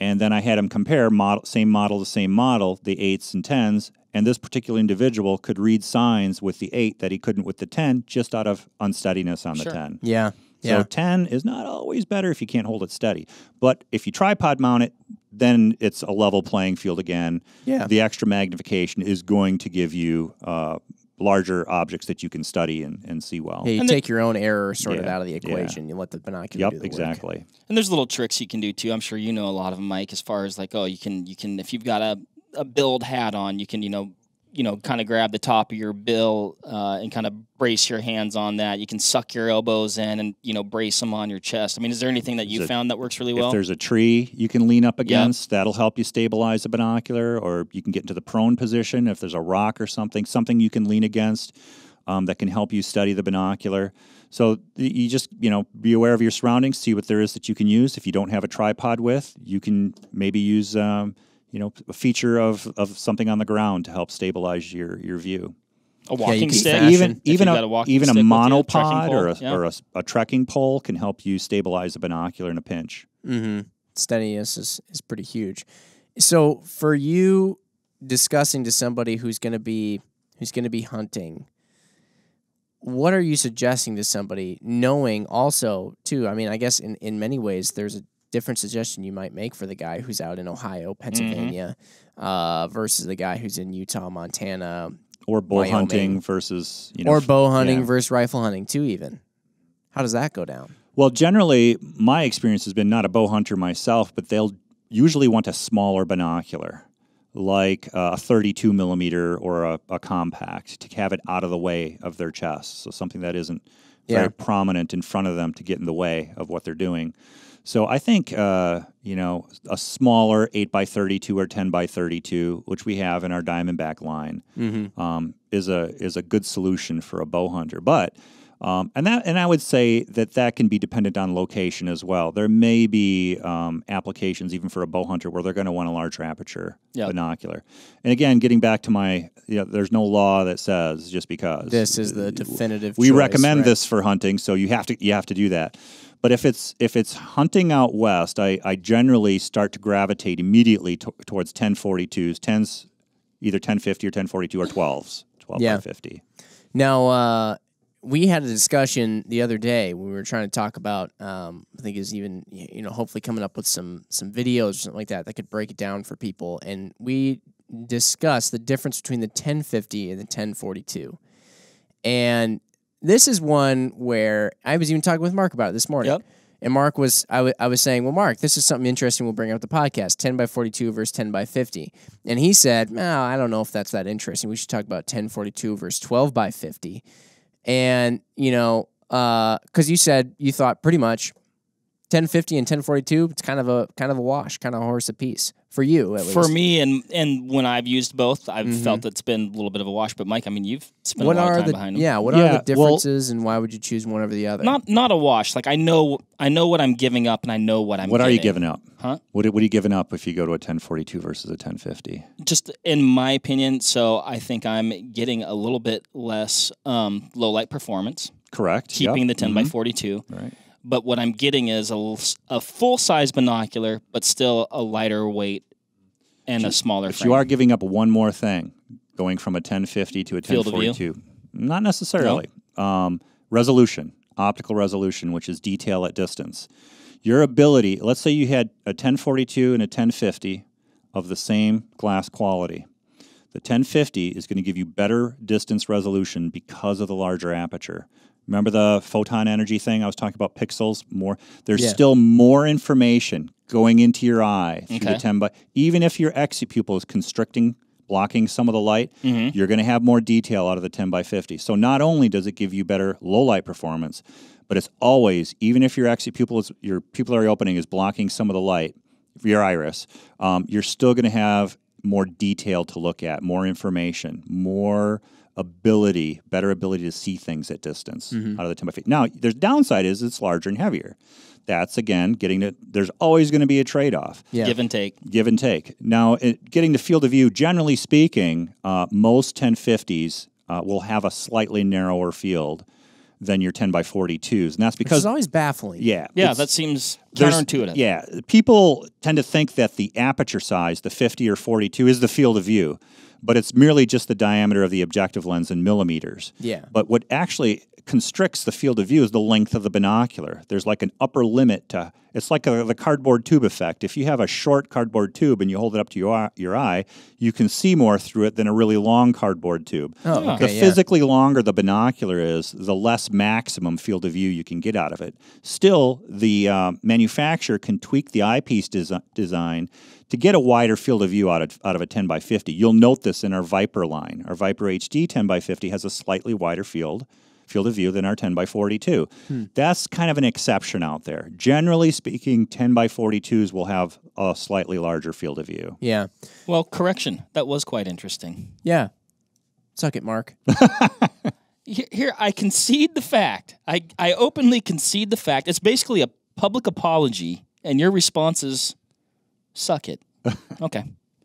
and then I had him compare model same model to same model, the eights and tens, and this particular individual could read signs with the eight that he couldn't with the ten just out of unsteadiness on Sure. the ten. Yeah. So Yeah. 10 is not always better if you can't hold it steady. But if you tripod mount it, then it's a level playing field again. Yeah. The extra magnification is going to give you uh, larger objects that you can study and, and see well. Yeah, you And the- take your own error sort of out of the yeah. equation. You let the binocular Yep, do the work. exactly. And there's little tricks you can do too. I'm sure you know a lot of them, Mike. As far as like, oh, you can you can if you've got a, a billed hat on, you can you know you know kind of grab the top of your bill uh, and kind of brace your hands on that. You can suck your elbows in and you know brace them on your chest. I mean, is there anything that you found that works really well? If there's a tree you can lean up against, that'll help you stabilize the binocular, or you can get into the prone position. If there's a rock or something, something you can lean against um, that can help you study the binocular. So you just you know be aware of your surroundings, see what there is that you can use. If you don't have a tripod with, you can maybe use um, you know a feature of, of something on the ground to help stabilize your your view. a walking can stick, even even a, a even a stick with you, trekking monopod or a, pole, yeah. or a, s- a trekking pole can help you stabilize a binocular in a pinch. Mm-hmm. Steadiness is, is pretty huge. So for you discussing to somebody who's going to be who's going to be hunting, what are you suggesting to somebody knowing also too? I mean, I guess in, in many ways there's a different suggestion you might make for the guy who's out in Ohio, Pennsylvania, uh, versus the guy who's in Utah, Montana, or bow Wyoming. hunting versus you know or bow hunting yeah. versus rifle hunting too. Even how does that go down? Well, generally, my experience has been not a bow hunter myself, but they'll usually want a smaller binocular, like a 32 millimeter or a, a compact, to have it out of the way of their chest. So something that isn't very prominent in front of them to get in the way of what they're doing. So I think uh, you know a smaller eight by thirty-two or ten by thirty-two, which we have in our Diamondback line, Mm-hmm. um, is a is a good solution for a bow hunter. But um, and that and I would say that that can be dependent on location as well. There may be um, applications even for a bow hunter where they're going to want a larger aperture Yep. binocular. And again, getting back to my, you know, there's no law that says just because This is the definitive. we choice, recommend right? this for hunting, so you have to you have to do that. But if it's if it's hunting out west, I, I generally start to gravitate immediately to, towards 1042s, 10s, either 1050 or 1042 or 12s, 12 Yeah. by 50. Now, uh, we had a discussion the other day when we were trying to talk about. Um, I think is even you know hopefully coming up with some some videos or something like that that could break it down for people. And we discussed the difference between the 1050 and the 1042. And this is one where I was even talking with Mark about it this morning. Yep. And Mark was, I was saying, well, Mark, this is something interesting. We'll bring up the podcast 10 by 42 versus 10 by 50. And he said, no, I don't know if that's that interesting. We should talk about 1042 versus 12 by 50. And, you know, uh, because you said you thought pretty much 1050 and 1042, it's kind of a kind of a wash, kind of a horse apiece for you at For me, and and when I've used both, I've Mhm. felt it's been a little bit of a wash. But Mike, I mean, you've spent what a lot are of time the behind them. yeah? What are Yeah, the well- differences, and why would you choose one over the other? Not not a wash. Like I know I know what I'm giving up, and I know what I'm. what are you giving up? Huh? What, what are you giving up if you go to a 1042 versus a 1050? Just in my opinion, so I think I'm getting a little bit less um, low light performance, Correct. keeping Yep. the 10 by Mhm. 42. Right. But what I'm getting is a full size binocular, but still a lighter weight and a smaller But frame. you are giving up one more thing, going from a 1050 to a Field 1042. Not necessarily. Um, resolution, optical resolution, which is detail at distance. Your ability, let's say you had a 1042 and a 1050 of the same glass quality. The 1050 is going to give you better distance resolution because of the larger aperture. Remember the photon energy thing I was talking about pixels more there's Yeah. still more information going into your eye through Okay. the 10 by even if your exit pupil is constricting blocking some of the light Mm-hmm. you're going to have more detail out of the 10 by 50 so not only does it give you better low light performance but it's always even if your exit pupil is your pupillary opening is blocking some of the light for your iris um, you're still going to have more detail to look at more information more ability better ability to see things at distance out of the 10 by 50 now there's downside is it's larger and heavier that's again getting to there's always going to be a trade-off Yeah. Give and take. give and take. Now, it, getting to field of view, generally speaking, uh, most 1050s uh, will have a slightly narrower field than your 10 by 42s, and that's because is always baffling. yeah, Yeah, that seems there's- counterintuitive. Yeah, people tend to think that the aperture size, the 50 or 42, is the field of view, but it's merely just the diameter of the objective lens in millimeters. Yeah. But what actually constricts the field of view is the length of the binocular. There's like an upper limit to. It's like a, the cardboard tube effect. If you have a short cardboard tube and you hold it up to your eye- your eye, you can see more through it than a really long cardboard tube. Oh, okay. The yeah. physically longer the binocular is, the less maximum field of view you can get out of it. Still, the uh, manufacturer can tweak the eyepiece desi- design to get a wider field of view out of, out of a 10 by 50. You'll note this in our Viper line. Our Viper HD 10 by 50 has a slightly wider field field of view than our 10 by 42. Hmm. That's kind of an exception out there. Generally speaking, 10 by 42s will have a slightly larger field of view. Yeah. Well, correction. That was quite interesting. Yeah. Suck it, Mark. Here, here, I concede the fact. I, I openly concede the fact. It's basically a public apology, and your response is, suck it. okay.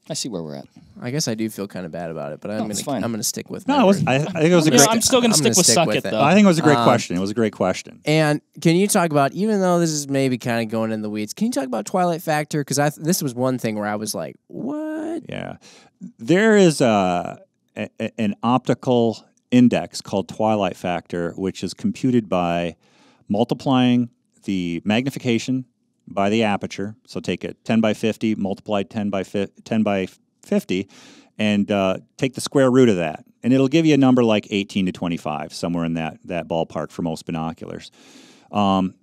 I see where we're at. I guess I do feel kind of bad about it, but I'm No, gonna fine. I'm gonna stick with No, my it was, word. I, I think it was a You know, great. I'm still going I'm to gonna stick with stick suck with it, it. though. I think it was a great Um, question. It was a great question. And can you talk about, even though this is maybe kind of going in the weeds, can you talk about Twilight Factor? Because I this was one thing where I was like, what? Yeah, there is a, a an optical index called twilight factor, which is computed by multiplying the magnification by the aperture. So take it 10 by 50, multiply 10 by fi- 10 by 50, and uh, take the square root of that, and it'll give you a number like 18 to 25, somewhere in that that ballpark for most binoculars. Um,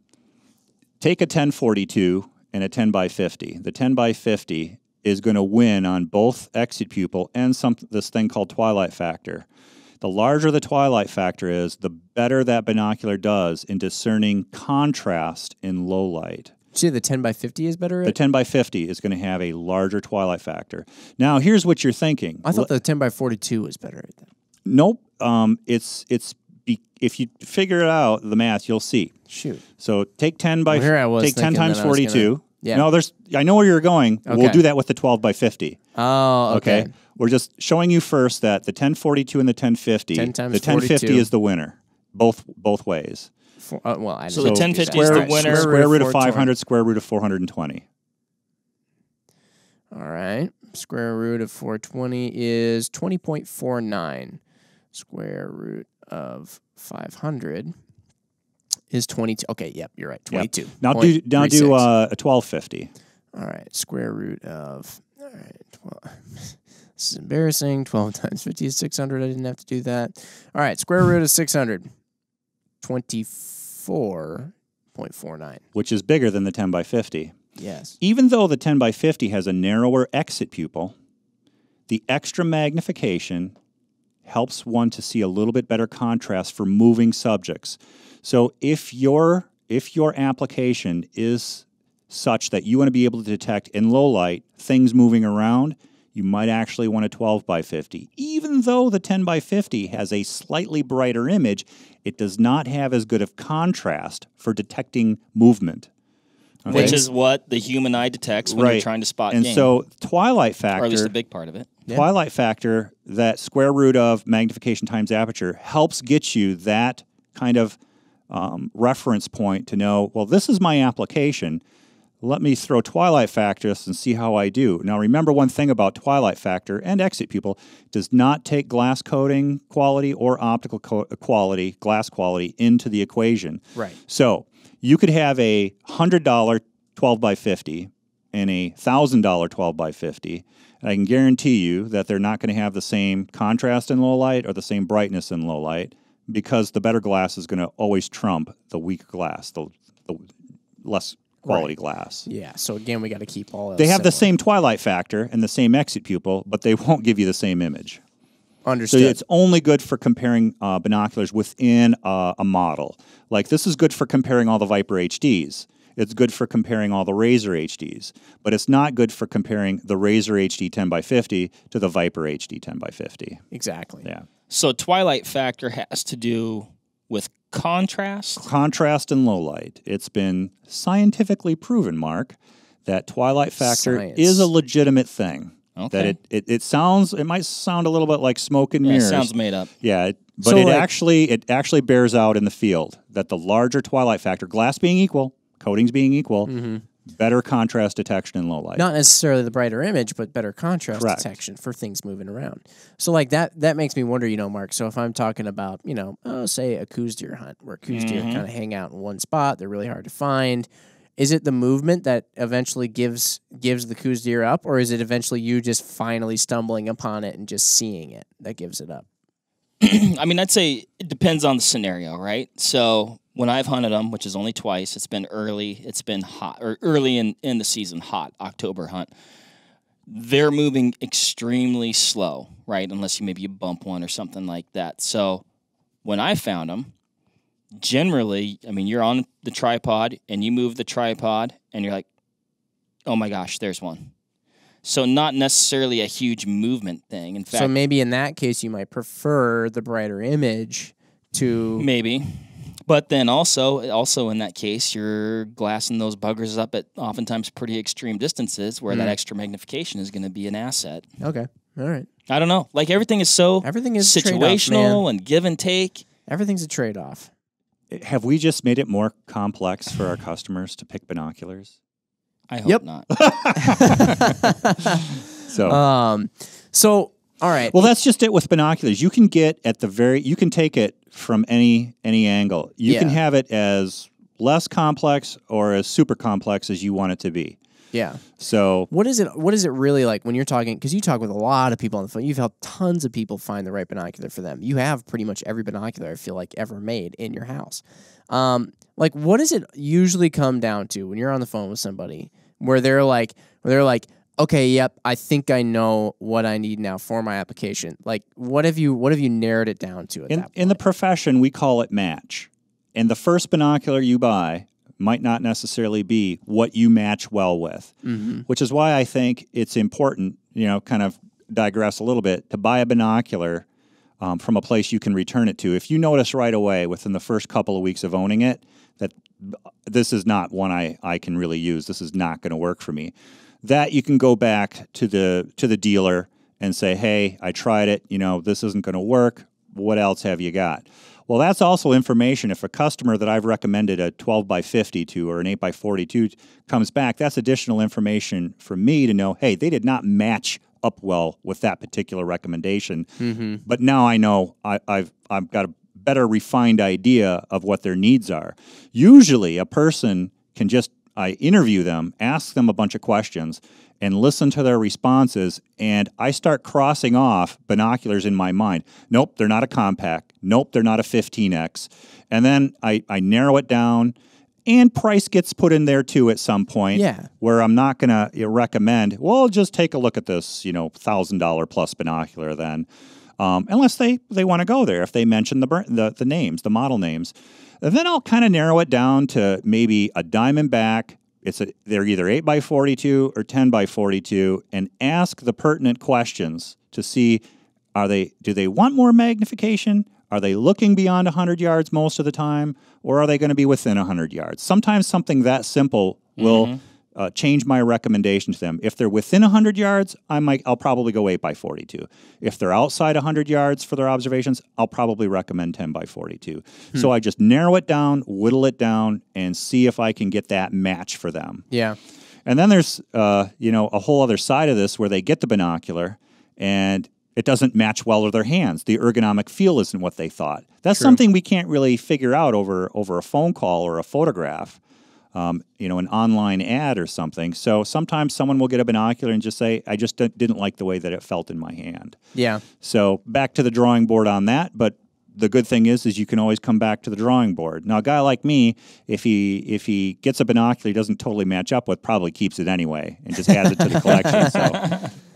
take a 1042 and a 10 by 50. The 10 by 50 is going to win on both exit pupil and some this thing called twilight factor. The larger the twilight factor is, the better that binocular does in discerning contrast in low light. Say the 10 by 50 is better? The 10 by 50 is going to have a larger twilight factor. Now, here's what you're thinking. I thought the 10 by 42 was better at that. Nope. Um, it's it's be, if you figure it out, the math, you'll see. Shoot. So take 10 by Well, here I was take 10 times that I was gonna- 42. Yeah. No, there's I know where you're going. Okay. We'll do that with the 12 by 50. Oh, okay. Okay. We're just showing you first that the 1042 and the 1050, 10 times the 1050 42. is the winner. Both both ways. For, uh, well, I So didn't the do 1050 that. is the winner. Square root of 500, square root of 420. All right. Square root of 420 is 20.49. Square root of 500 is 22. Okay, yep, you're right. 22. Now do now do uh, a 1250. All right, square root of all right, 12. This is embarrassing. 12 times 50 is 600. I didn't have to do that. All right, square root of 600. 24.49. which is bigger than the 10 by 50. Yes. Even though the 10 by 50 has a narrower exit pupil, the extra magnification helps one to see a little bit better contrast for moving subjects. So if your if your application is such that you want to be able to detect in low light things moving around, you might actually want a 12 by 50. Even though the 10 by 50 has a slightly brighter image, it does not have as good of contrast for detecting movement. Which is what the human eye detects when you're trying to spot and game. so twilight or at least a big part of it. twilight factor that square root of magnification times aperture helps get you that kind of um, reference point to know well this is my application let me throw twilight factors and see how i do now remember one thing about twilight factor and exit pupil does not take glass coating quality or optical co- quality glass quality into the equation Right. so you could have a hundred dollar 12 by 50 and a thousand dollar twelve by fifty, and I can guarantee you that they're not going to have the same contrast in low light or the same brightness in low light because the better glass is going to always trump the weaker glass, the, the less quality glass. Yeah. So again, we got to keep all. They else have the same twilight factor and the same exit pupil, but they won't give you the same image. So it's only good for comparing uh, binoculars within uh, a model. Like this is good for comparing all the Viper HDs. It's good for comparing all the Razor HDs, but it's not good for comparing the Razor HD 10 by 50 to the Viper HD 10 by 50. exactly. Yeah, So twilight factor has to do with contrast. contrast and low light. It's been scientifically proven, Mark, that twilight factor Science. is a legitimate thing. That it, it, it sounds it might sound a little bit like smoke and Yeah, it mirrors. sounds made up. Yeah, it, but So, it like- actually it actually bears out in the field that the larger twilight factor, glass being equal, coatings being equal, mm-hmm. Better contrast detection in low light. Not necessarily the brighter image, but better contrast Correct. detection for things moving around. So like that that makes me wonder, you know, Mark. So if I'm talking about, you know, oh, say a Coues deer hunt where Coues deer Mm-hmm. kind of hang out in one spot, they're really hard to find. Is it the movement that eventually gives gives the Coues deer up, or is it eventually you just finally stumbling upon it and just seeing it that gives it up? I mean, I'd say it depends on the scenario, right? So when I've hunted them, which is only twice, it's been early, it's been hot, or early in, in the season, hot October hunt. They're moving extremely slow, right? Unless you maybe you bump one or something like that. So when I found them, generally, I mean, you're on the tripod and you move the tripod and you're like, oh my gosh, there's one. So not necessarily a huge movement thing. In fact, so maybe in that case, you might prefer the brighter image to Maybe. But then also, also in that case, you're glassing those buggers up at oftentimes pretty extreme distances where that Mm. extra magnification is going to be an asset. okay, all right. I don't know. Like everything is so Everything is situational man. and give and take. Everything's a trade off. Have we just made it more complex for our customers to pick binoculars? I hope Yep. not. So Um, so all right. Well, that's just it with binoculars. You can get at the very you can take it from any any angle. You can have it as less complex or as super complex as you want it to be. yeah. So What is it? What is it really like when you're talking? Because you talk with a lot of people on the phone. You've helped tons of people find the right binocular for them. You have pretty much every binocular I feel like ever made in your house. Um, like, what does it usually come down to when you're on the phone with somebody where they're like, where they're like, okay, yep, I think I know what I need now for my application. Like, what have you what have you narrowed it down to at in in the profession we call it match. And the first binocular you buy might not necessarily be what you match well with. Mhm. Which is why I think it's important, you know, kind of digress a little bit, to buy a binocular um, from a place you can return it to. If you notice right away within the first couple of weeks of owning it that this is not one I, I can really use, this is not going to work for me, that you can go back to the to the dealer and say, hey, I tried it, you know, this isn't going to work. What else have you got? Well, that's also information. If a customer that I've recommended a 12 by 50 to or an 8 by 42 comes back, that's additional information for me to know, hey, they did not match up well with that particular recommendation. Mm-hmm. But now I know I, I've, I've got a better refined idea of what their needs are. Usually, a person can just I interview them, ask them a bunch of questions, and listen to their responses. And I start crossing off binoculars in my mind. Nope, they're not a compact. Nope, they're not a 15x. And then I, I narrow it down, and price gets put in there too at some point. Yeah. Where I'm not going to recommend, well, just take a look at this, you know, $1,000 plus binocular then. Um, unless they, they want to go there, if they mention the, the, the names, the model names. And then I'll kind of narrow it down to maybe a Diamondback. It's a, they're either 8 by 42 or 10 by 42 and ask the pertinent questions to see are they do they want more magnification? Are they looking beyond 100 yards most of the time or are they going to be within 100 yards? Sometimes something that simple will uh, change my recommendation to them. If they're within 100 yards, I might I'll probably go 8 by 42. If they're outside 100 yards for their observations, I'll probably recommend 10 by 42. So I just narrow it down, whittle it down and see if I can get that match for them. Yeah. And then there's, uh, you know, a whole other side of this where they get the binocular and it doesn't match well with their hands. The ergonomic feel isn't what they thought. That's something we can't really figure out over over a phone call or a photograph. Um, you know, an online ad or something. So sometimes someone will get a binocular and just say, "I just d- didn't like the way that it felt in my hand." Yeah. So back to the drawing board on that, but the good thing is is you can always come back to the drawing board. Now a guy like me, if he if he gets a binocular he doesn't totally match up with, probably keeps it anyway and just adds it to the collection. So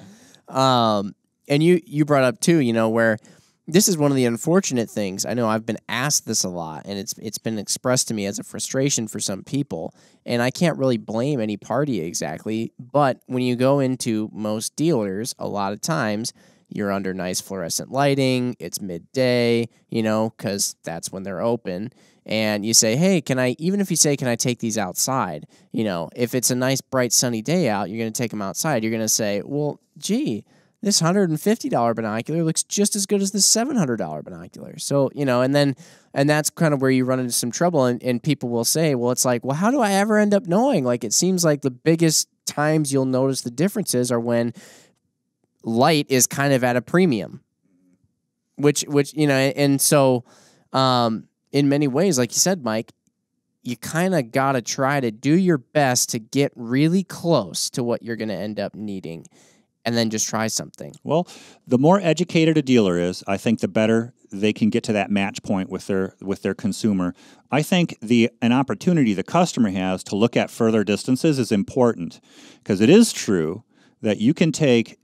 Um, and you you brought up too, you know, where this is one of the unfortunate things. I know I've been asked this a lot, and it's it's been expressed to me as a frustration for some people, and I can't really blame any party exactly. But when you go into most dealers, a lot of times you're under nice fluorescent lighting. It's midday, you know, because that's when they're open. And you say, hey, can I, even if you say, can I take these outside? You know, if it's a nice, bright, sunny day out, you're going to take them outside. You're going to say, well, gee, this $150 binocular looks just as good as this $700 binocular. So, you know, and then, and that's kind of where you run into some trouble. And, and people will say, well, it's like, well, how do I ever end up knowing? Like, it seems like the biggest times you'll notice the differences are when light is kind of at a premium, which, which, you know, and so, um, in many ways, like you said, Mike, you kind of got to try to do your best to get really close to what you're going to end up needing and then just try something. Well, the more educated a dealer is, I think the better they can get to that match point with their with their consumer. I think the an opportunity the customer has to look at further distances is important because it is true that you can take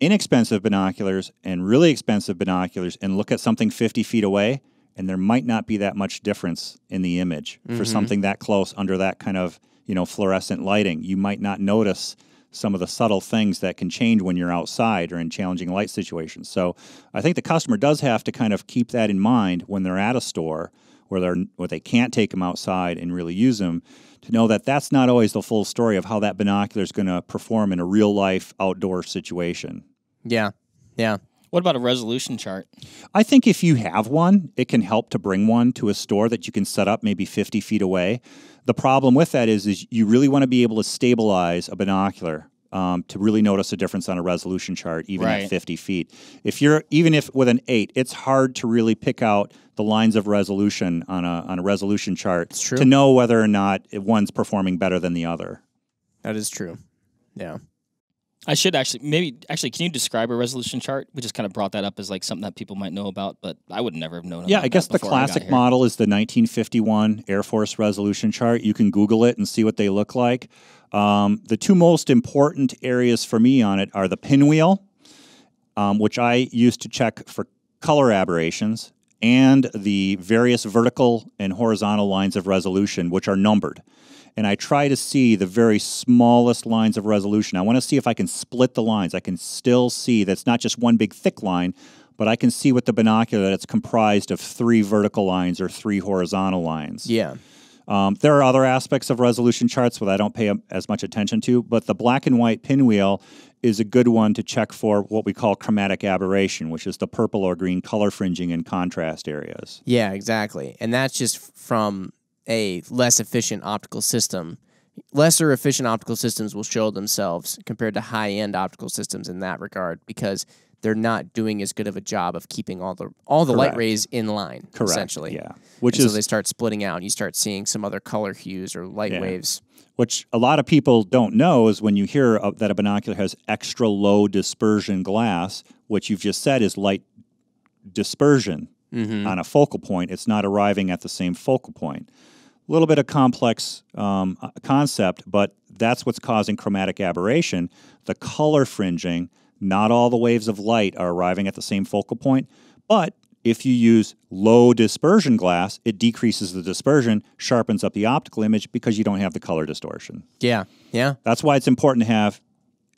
inexpensive binoculars and really expensive binoculars and look at something 50 feet away and there might not be that much difference in the image for mm-hmm. something that close under that kind of you know fluorescent lighting you might not notice some of the subtle things that can change when you're outside or in challenging light situations so i think the customer does have to kind of keep that in mind when they're at a store where they're where they can't take them outside and really use them to know that that's not always the full story of how that binocular is going to perform in a real life outdoor situation Yeah. Yeah. What about a resolution chart? I think if you have one, it can help to bring one to a store that you can set up maybe 50 feet away. The problem with that is, is you really want to be able to stabilize a binocular um, to really notice a difference on a resolution chart, even Right. at 50 feet. If you're even if with an eight, it's hard to really pick out the lines of resolution on a on a resolution chart to know whether or not one's performing better than the other. That is true. Yeah. I should actually maybe actually can you describe a resolution chart? We just kind of brought that up as like something that people might know about, but I would never have known. Yeah, I guess the before I got classic model is the 1951 Air Force resolution chart. You can Google it and see what they look like. Um, the two most important areas for me on it are the pinwheel, um, which I use to check for color aberrations, and the various vertical and horizontal lines of resolution, which are numbered. And I try to see the very smallest lines of resolution. I want to see if I can split the lines. I can still see that's not just one big thick line, but I can see with the binocular that it's comprised of three vertical lines or three horizontal lines. Yeah. Um, there are other aspects of resolution charts that I don't pay as much attention to, but the black and white pinwheel is a good one to check for what we call chromatic aberration, which is the purple or green color fringing in contrast areas. Yeah, exactly. And that's just from a less efficient optical system. Lesser efficient optical systems will show themselves compared to high end optical systems in that regard because they're not doing as good of a job of keeping all the all the light rays in line. Correct. Essentially. Yeah. Which And so is they start splitting out and you start seeing some other color hues or light Yeah. waves. which a lot of people don't know is when you hear that a binocular has extra low dispersion glass, which you've just said is light dispersion mm-hmm. on a focal point. It's not arriving at the same focal point. A little bit of complex um, uh, concept, but that's what's causing chromatic aberration. The color fringing, not all the waves of light are arriving at the same focal point, but if you use low dispersion glass, it decreases the dispersion, sharpens up the optical image because you don't have the color distortion. Yeah. Yeah. That's why it's important to have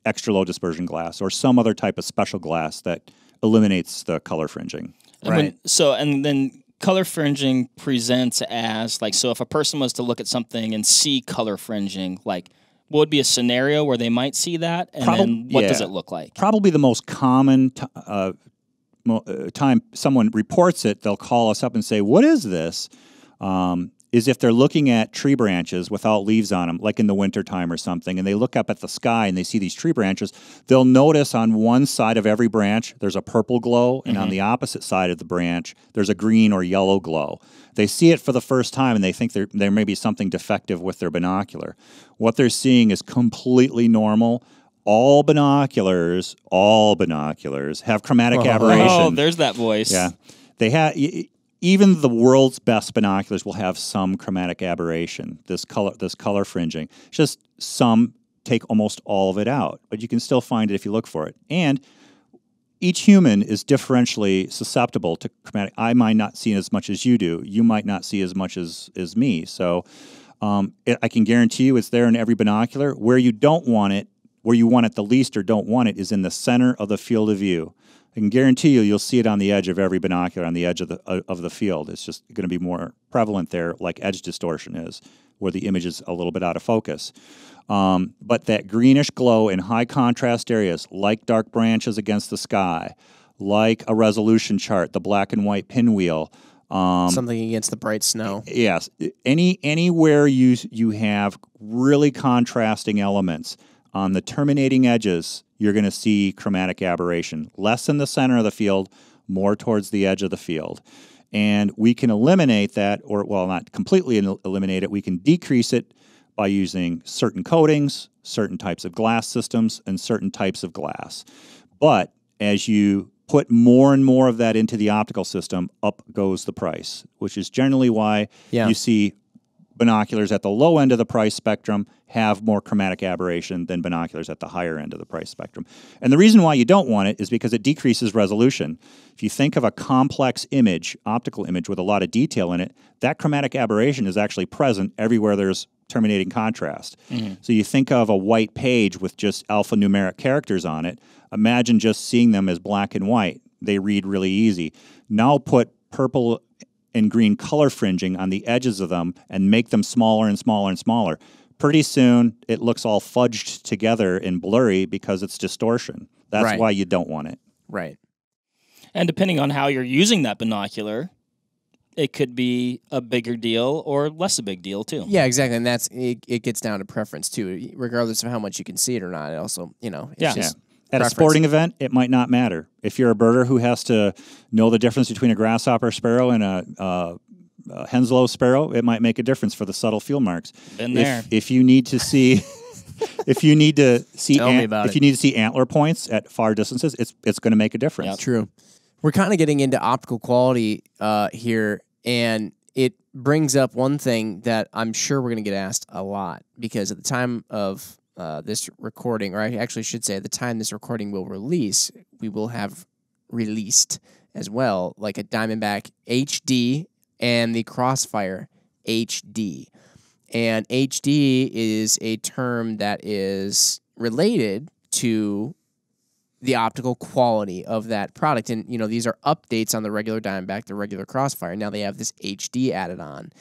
extra low dispersion glass or some other type of special glass that eliminates the color fringing. And when- Right. so and then color fringing presents as like so if a person was to look at something and see color fringing, like what would be a scenario where they might see that, and Probab- then what does it look like? Probably the most common t- uh, mo- uh, time someone reports it, they'll call us up and say, "What is this?" Um, is if they're looking at tree branches without leaves on them, like in the wintertime or something, and they look up at the sky and they see these tree branches, they'll notice on one side of every branch there's a purple glow, and on mm-hmm. the opposite side of the branch there's a green or yellow glow. They see it for the first time and they think there, there may be something defective with their binocular. What they're seeing is completely normal. All binoculars, all binoculars have chromatic oh. aberration. Oh, there's that voice. Yeah, they have. Even the world's best binoculars will have some chromatic aberration. This color, this color fringing. Just some take almost all of it out, but you can still find it if you look for it. And each human is differentially susceptible to chromatic. I might not see as much as you do. You might not see as much as as me. So. Um, it, I can guarantee you it's there in every binocular. Where you don't want it, where you want it the least or don't want it, is in the center of the field of view. I can guarantee you, you'll see it on the edge of every binocular, on the edge of the uh, of the field. It's just going to be more prevalent there, like edge distortion is, where the image is a little bit out of focus. Um, but that greenish glow in high contrast areas, like dark branches against the sky, like a resolution chart, the black and white pinwheel. Um, Something against the bright snow. yes, any anywhere you you have really contrasting elements on the terminating edges, you're going to see chromatic aberration. Less in the center of the field, more towards the edge of the field. And we can eliminate that, or well, not completely eliminate it. We can decrease it by using certain coatings, certain types of glass systems, and certain types of glass. But as you put more and more of that into the optical system, up goes the price, which is generally why Yeah. you see binoculars at the low end of the price spectrum have more chromatic aberration than binoculars at the higher end of the price spectrum. And the reason why you don't want it is because it decreases resolution. If you think of a complex image, optical image with a lot of detail in it, that chromatic aberration is actually present everywhere there's terminating contrast. Mm-hmm. So you think of a white page with just alphanumeric characters on it, imagine just seeing them as black and white. They read really easy. Now put purple and green color fringing on the edges of them and make them smaller and smaller and smaller. Pretty soon, it looks all fudged together and blurry because it's distortion. That's Right. why you don't want it. Right. And depending on how you're using that binocular, it could be a bigger deal or less a big deal too. Yeah, exactly. And that's it, it gets down to preference too. Regardless of how much you can see it or not. It also, you know, it's Yeah. just At a sporting event, it might not matter. If you're a birder who has to know the difference between a grasshopper sparrow and a, uh, a Henslow sparrow, it might make a difference for the subtle field marks. Been If- there. If, you need to see, if you need to see, Tell me about if it. you need to see antler points at far distances, it's it's going to make a difference. Yep. True. We're kind of getting into optical quality uh, here, and it brings up one thing that I'm sure we're going to get asked a lot because at the time of uh, this recording, or I actually should say, at the time this recording will release, we will have released as well, like a Diamondback HD and the Crossfire HD. And HD is a term that is related to the optical quality of that product. And, you know, these are updates on the regular Diamondback, the regular Crossfire. Now they have this HD added on.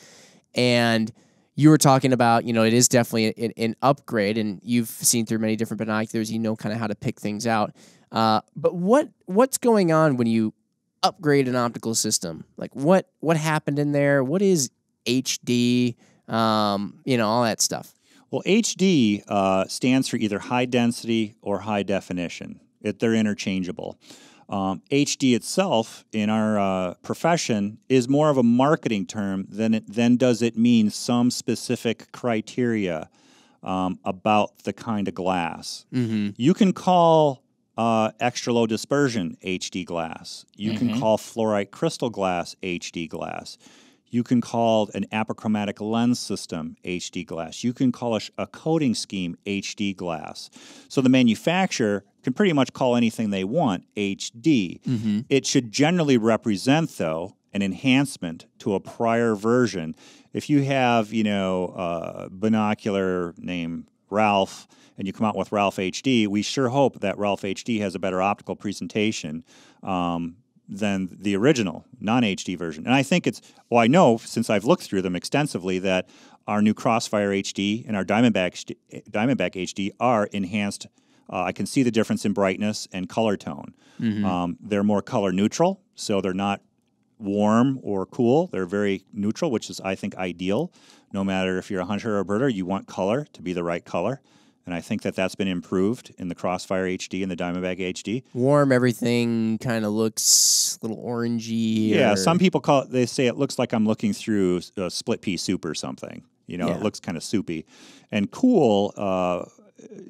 And you were talking about, you know, it is definitely an, an upgrade, and you've seen through many different binoculars. You know, kind of how to pick things out. Uh, but what what's going on when you upgrade an optical system? Like what what happened in there? What is HD? Um, you know, all that stuff. Well, HD uh, stands for either high density or high definition. It, they're interchangeable. Um, HD itself in our uh, profession is more of a marketing term than it, than does it mean some specific criteria um, about the kind of glass. Mm-hmm. You can call uh, extra low dispersion HD glass. You can call fluorite crystal glass HD glass. You can call an apochromatic lens system HD glass. You can call a, sh- a coating scheme HD glass. So the manufacturer can pretty much call anything they want HD. Mm-hmm. It should generally represent, though, an enhancement to a prior version. If you have, you know, a binocular name Ralph, and you come out with Ralph HD, we sure hope that Ralph HD has a better optical presentation um, than the original non HD version. And I think it's, well, I know since I've looked through them extensively that our new Crossfire HD and our Diamondback, Diamondback HD are enhanced. Uh, I can see the difference in brightness and color tone. Um, they're more color neutral, so they're not warm or cool. They're very neutral, which is, I think, ideal. No matter if you're a hunter or a birder, you want color to be the right color. And I think that that's been improved in the Crossfire HD and the Diamondback HD. Warm, everything kind of looks a little orangey. Yeah, or- some people call it, they say it looks like I'm looking through a split pea soup or something. You know, Yeah. it looks kind of soupy. And cool, uh,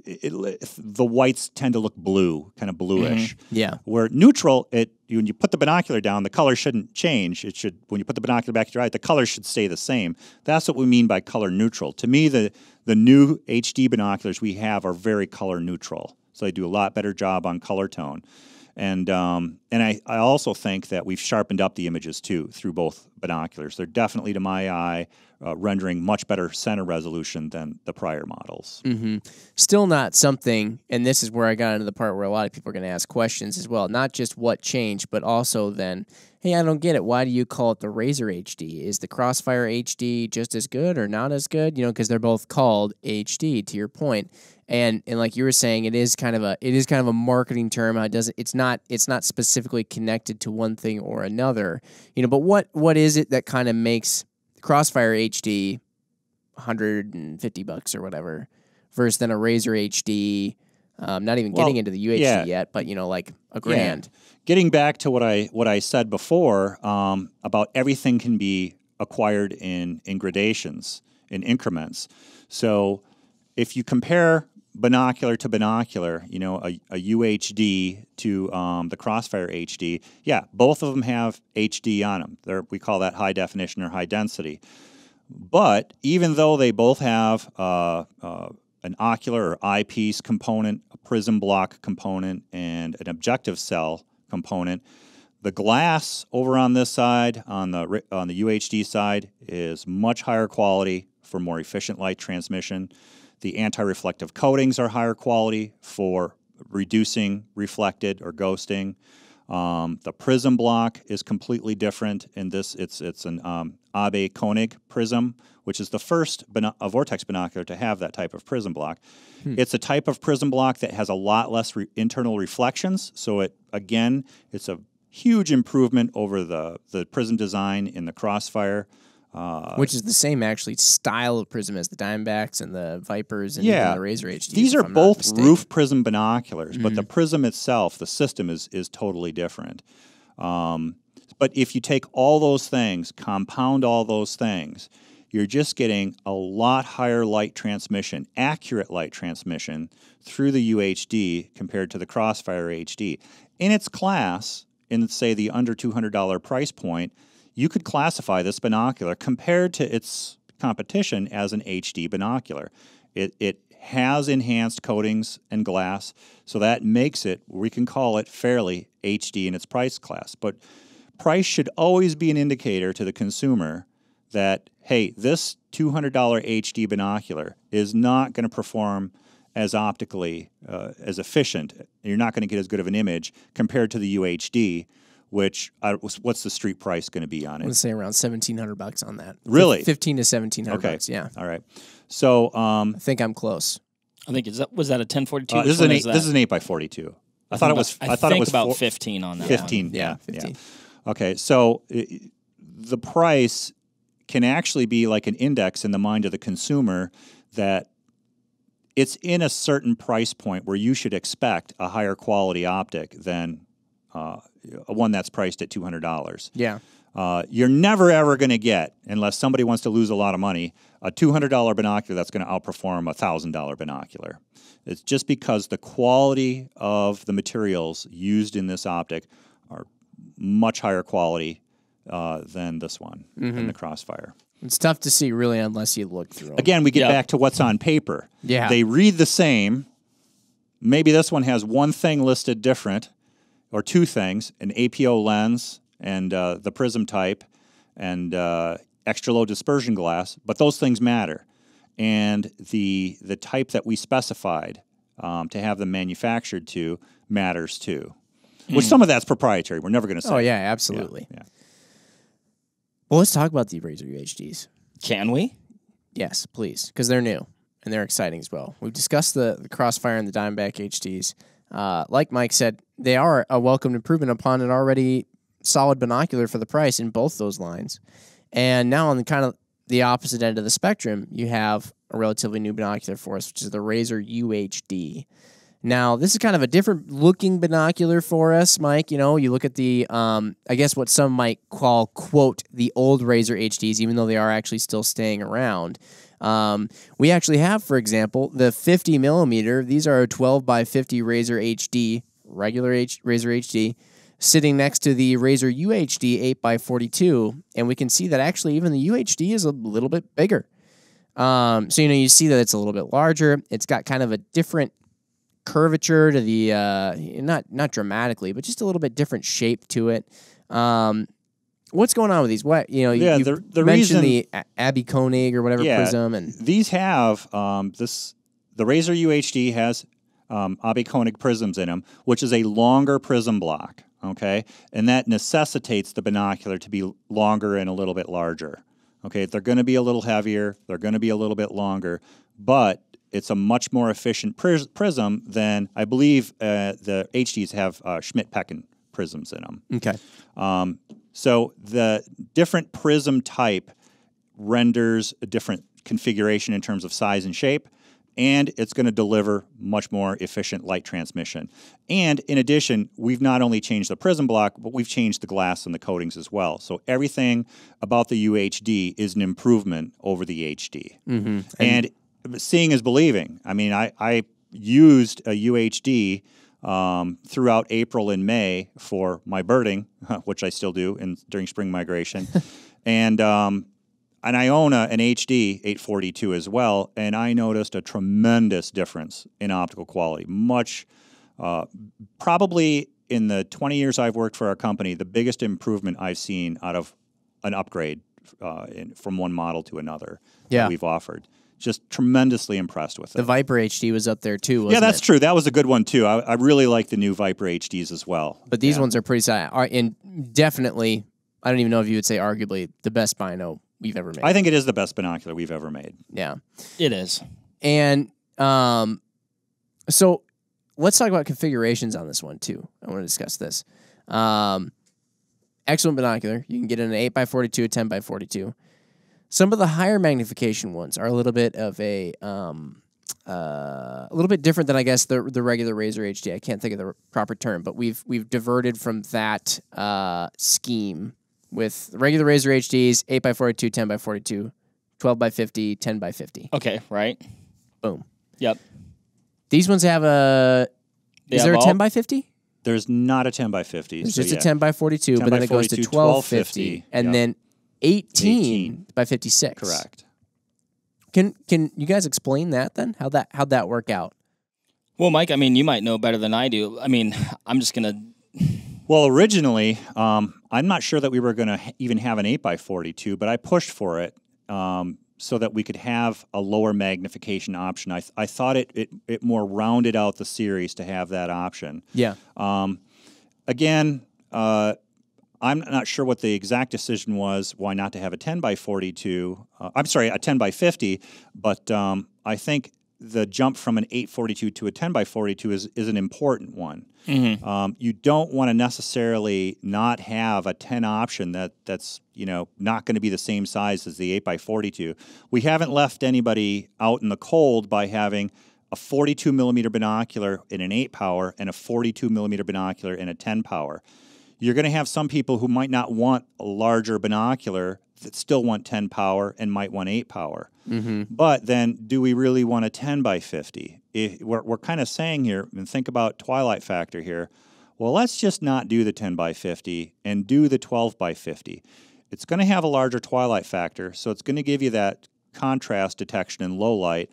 it, it, the whites tend to look blue, kind of bluish. Yeah. Where neutral, it when you put the binocular down, the color shouldn't change. It should when you put the binocular back to your eye, the color should stay the same. That's what we mean by color neutral. To me, the the new HD binoculars we have are very color neutral, so they do a lot better job on color tone. And um, and I, I also think that we've sharpened up the images too through both binoculars. They're definitely to my eye uh, rendering much better center resolution than the prior models. hmm Still not something, and this is where I got into the part where a lot of people are going to ask questions as well. Not just what changed, but also then, hey, I don't get it. Why do you call it the Razor HD? Is the Crossfire HD just as good or not as good? You know, because they're both called HD. To your point, and and like you were saying, it is kind of a it is kind of a marketing term. It doesn't it's not it's not specifically connected to one thing or another. You know, but what what is it that kind of makes Crossfire HD 150 bucks or whatever versus then a Razor HD. Um, not even Well, getting into the UHD yeah. yet, but you know, like a grand. Getting back to what I what I said before um, about everything can be acquired in in gradations in increments. So if you compare binocular to binocular, you know, a, a UHD to um, the Crossfire HD, yeah, both of them have HD on them. They're, we call that high definition or high density. But even though they both have uh, uh, an ocular or eyepiece component, a prism block component, and an objective cell component, the glass over on this side, on the on the UHD side, is much higher quality for more efficient light transmission. The anti-reflective coatings are higher quality for reducing reflected or ghosting. Um, the prism block is completely different. In this, it's it's an um, Abbe Koenig prism, which is the first bino- a vortex binocular to have that type of prism block. It's a type of prism block that has a lot less re- internal reflections. So it again, it's a huge improvement over the the prism design in the Crossfire. Uh, which is the same actually style of prism as the Diamondbacks and the Vipers and Yeah. the Razor HD. These are both. Mm-hmm. roof prism binoculars, but the prism itself, the system is is totally different. Um, but if you take all those things, compound all those things, you're just getting a lot higher light transmission, accurate light transmission through the UHD compared to the Crossfire HD. In its class, in say the under $200 price point, you could classify this binocular compared to its competition as an HD binocular. It, it has enhanced coatings and glass, so that makes it, we can call it fairly HD in its price class. But price should always be an indicator to the consumer that, hey, this $200 HD binocular is not going to perform as optically uh, as efficient. You're not going to get as good of an image compared to the UHD, which uh, what's the street price going to be on I'm it? gonna say around seventeen hundred bucks on that. Really? Fifteen to seventeen hundred Okay. bucks. Yeah, All right. So um, I think I'm close. I think is that was that a 1042? uh, this is an eight, that? this is an eight by forty two. I, thought it was. I, I, thought it was about four- 15 on that. 15 One. Yeah, yeah, 15. yeah. Okay, so i- the price can actually be like an index in the mind of the consumer that it's in a certain price point where you should expect a higher quality optic than uh, a one that's priced at two hundred dollars. Yeah, Uh, you're never ever going to get, unless somebody wants to lose a lot of money, a $200 binocular that's going to outperform a $1,000 binocular. It's just because the quality of the materials used in this optic are much higher quality uh, than this one, than the Crossfire. it's tough to see really unless you look through. 'em. Again, we get Yeah. back to what's on paper. Yeah. They read the same. Maybe this one has one thing listed different, or two things an APO lens and uh, the prism type and uh, extra low dispersion glass, but those things matter. And the, the type that we specified um, to have them manufactured to matters too. Which some of that's proprietary. We're never going to say. Hmm. Oh yeah, absolutely. yeah. Well, let's talk about the Razor UHDs. Can we? Yes, please, because they're new and they're exciting as well. We've discussed the, the Crossfire and the Diamondback HDs. Uh, like Mike said, they are a welcome improvement upon an already solid binocular for the price in both those lines. And now on the kind of the opposite end of the spectrum, you have a relatively new binocular for us, which is the Razor UHD. Now, this is kind of a different looking binocular for us, Mike. You know, you look at the, um, I guess what some might call, quote, the old Razor HDs, even though they are actually still staying around. Um, we actually have, for example, the 50 millimeter. These are a 12 by 50 Razor HD, regular H- Razor HD, sitting next to the Razor UHD 8 by 42, and we can see that actually even the UHD is a little bit bigger. Um, so you know, you see that it's a little bit larger. It's got kind of a different curvature to the uh, not not dramatically, but just a little bit different shape to it. Um, what's going on with these? What you know? Yeah, you the- the mentioned reason- the A- Abbe Koenig or whatever Yeah. prism, and These have um, this. The Razor UHD has um, Abbe Koenig prisms in them, which is a longer prism block. Okay, and that necessitates the binocular to be longer and a little bit larger. Okay, they're going to be a little heavier. They're going to be a little bit longer, but it's a much more efficient pris- prism than I believe uh, the HDs have uh, Schmidt-Pechan prisms in them. okay, Um, so the different prism type renders a different configuration in terms of size and shape, and it's going to deliver much more efficient light transmission. And in addition, we've not only changed the prism block, but we've changed the glass and the coatings as well. So everything about the UHD is an improvement over the HD. mm-hmm. And, seeing is believing. I mean, I, I used a UHD um, throughout April and May for my birding, which I still do in, during spring migration. and um, and I own a, an HD 842 as well, and I noticed a tremendous difference in optical quality. Much, uh, probably in the 20 years I've worked for our company, the biggest improvement I've seen out of an upgrade uh, in, from one model to another Yeah. that we've offered. Just tremendously impressed with it. the Viper HD was up there too. yeah, Wasn't that's it? true. That was a good one too. I, I really like the new Viper HDs as well. But these Yeah. ones are pretty solid, are, and definitely, I don't even know if you would say arguably the best bino we've ever made. I think it is the best binocular we've ever made. yeah. It is. And um, so let's talk about configurations on this one too. I want to discuss this. Um, excellent binocular. You can get an 8 by 42 a 10 by 42 Some of the higher magnification ones are a little bit of a um, uh, a little bit different than I guess the the regular Razor HD. I can't think of the proper term, but we've we've diverted from that uh, scheme with regular Razor HDs, 8 by 42 10 by 42 12 by 50, 10 by 50. Okay, right. Boom. Yep. These ones have a. They is have there a 10 by 50? There's not a 10 by 50. There's so just yeah. a 10 by 42, 10 but then by it goes to 42, 1250, 1250, and yep. then 18, 18. by 56. Correct. Can can you guys explain that then? How that how'd that work out? Well, Mike, I mean, you might know better than I do. I mean, I'm just gonna. Well, originally, um, I'm not sure that we were going to even have an 8 by 42, but I pushed for it um, so that we could have a lower magnification option. I, th- I thought it, it, it more rounded out the series to have that option. Yeah. Um, again, uh, I'm not sure what the exact decision was why not to have a 10 by 42. Uh, I'm sorry, a 10 by 50, but um, I think the jump from an 842 to a 10 by 42 is, is an important one. Um, you don't want to necessarily not have a 10 option that that's you know not going to be the same size as the 8 by 42. We haven't left anybody out in the cold by having a 42 millimeter binocular in an 8 power and a 42 millimeter binocular in a 10 power. You're going to have some people who might not want a larger binocular that still want 10 power and might want 8 power. Mm-hmm. But then, do we really want a 10 by 50? If we're, we're kind of saying here, and think about twilight factor here. Well, let's just not do the 10 by 50 and do the 12 by 50. It's going to have a larger twilight factor, so it's going to give you that contrast detection in low light.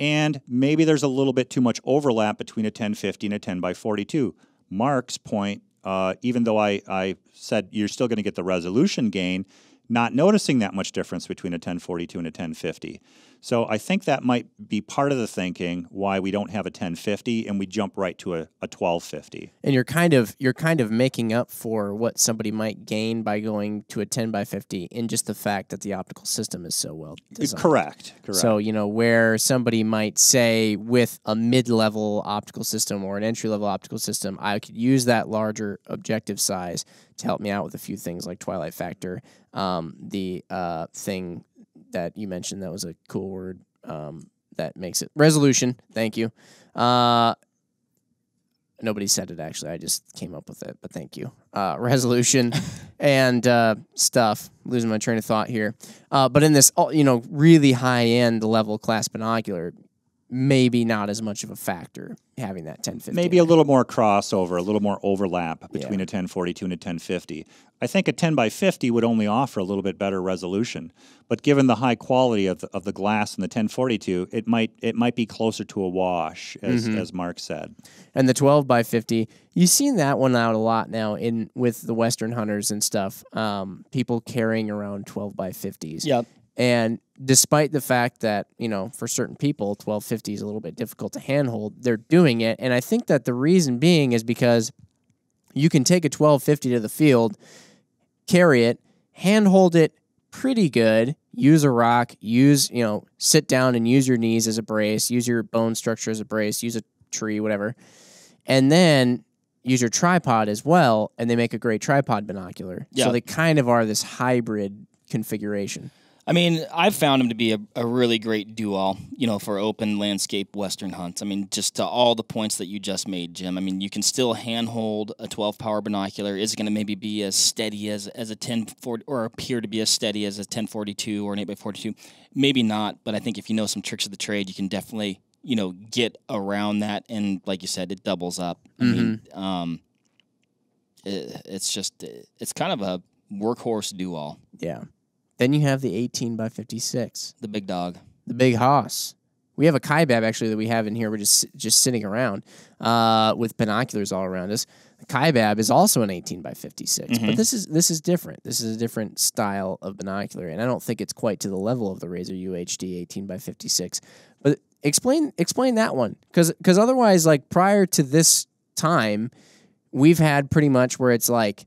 And maybe there's a little bit too much overlap between a 1050 and a 10 by 42. Mark's point, uh, even though I, I said you're still going to get the resolution gain, not noticing that much difference between a 1042 and a 1050. So I think that might be part of the thinking why we don't have a 1050 and we jump right to a, a 1250. and you're kind of you're kind of making up for what somebody might gain by going to a 10 by 50 in just the fact that the optical system is so well designed. Correct. Correct. So, you know, where somebody might say with a mid level optical system or an entry level optical system, I could use that larger objective size to help me out with a few things like twilight factor. Um, the uh, thing that you mentioned that was a cool word um, that makes it resolution. Thank you. Uh, nobody said it actually. I just came up with it, but thank you. Uh, resolution and uh, stuff. Losing my train of thought here. Uh, but in this, you know, really high end level class binocular, maybe not as much of a factor having that 1050. Maybe a little more crossover, a little more overlap between a 1042 and a 1050. I think a 10 by 50 would only offer a little bit better resolution, but given the high quality of the, of the glass in the 1042, it might it might be closer to a wash, as Mm-hmm. as Mark said. and the 12 by 50 you've seen that one out a lot now in with the western hunters and stuff um, people carrying around 12 by 50s Yep. And despite the fact that you know for certain people 1250 is a little bit difficult to handhold they're doing it. And i think that the reason being is because you can take a 1250 to the field carry it handhold it pretty good use a rock use you know sit down and use your knees as a brace use your bone structure as a brace use a tree whatever. And then use your tripod as well and they make a great tripod binocular. Yeah. so they kind of are this hybrid configuration I mean, I've found him to be a, a really great duo, you know, for open landscape western hunts. I mean, just to all the points that you just made, Jim. I mean, you can still handhold a 12 power binocular. Is it going to maybe be as steady as, as a 1040 or appear to be as steady as a 1042 or an 8x42? Maybe not, but I think if you know some tricks of the trade, you can definitely, you know, get around that. And like you said, it doubles up. I mean, um, it, it's just, it's kind of a workhorse duo, Yeah. Then you have the 18 by 56, the big dog. the big Haas. We have a Kaibab actually that we have in here. We're just just sitting around uh, with binoculars all around us. The Kaibab is also an 18 by 56, but this is this is different. This is a different style of binocular, and I don't think it's quite to the level of the Razor UHD 18 by 56. But explain explain that one because because otherwise, like prior to this time, we've had pretty much where it's like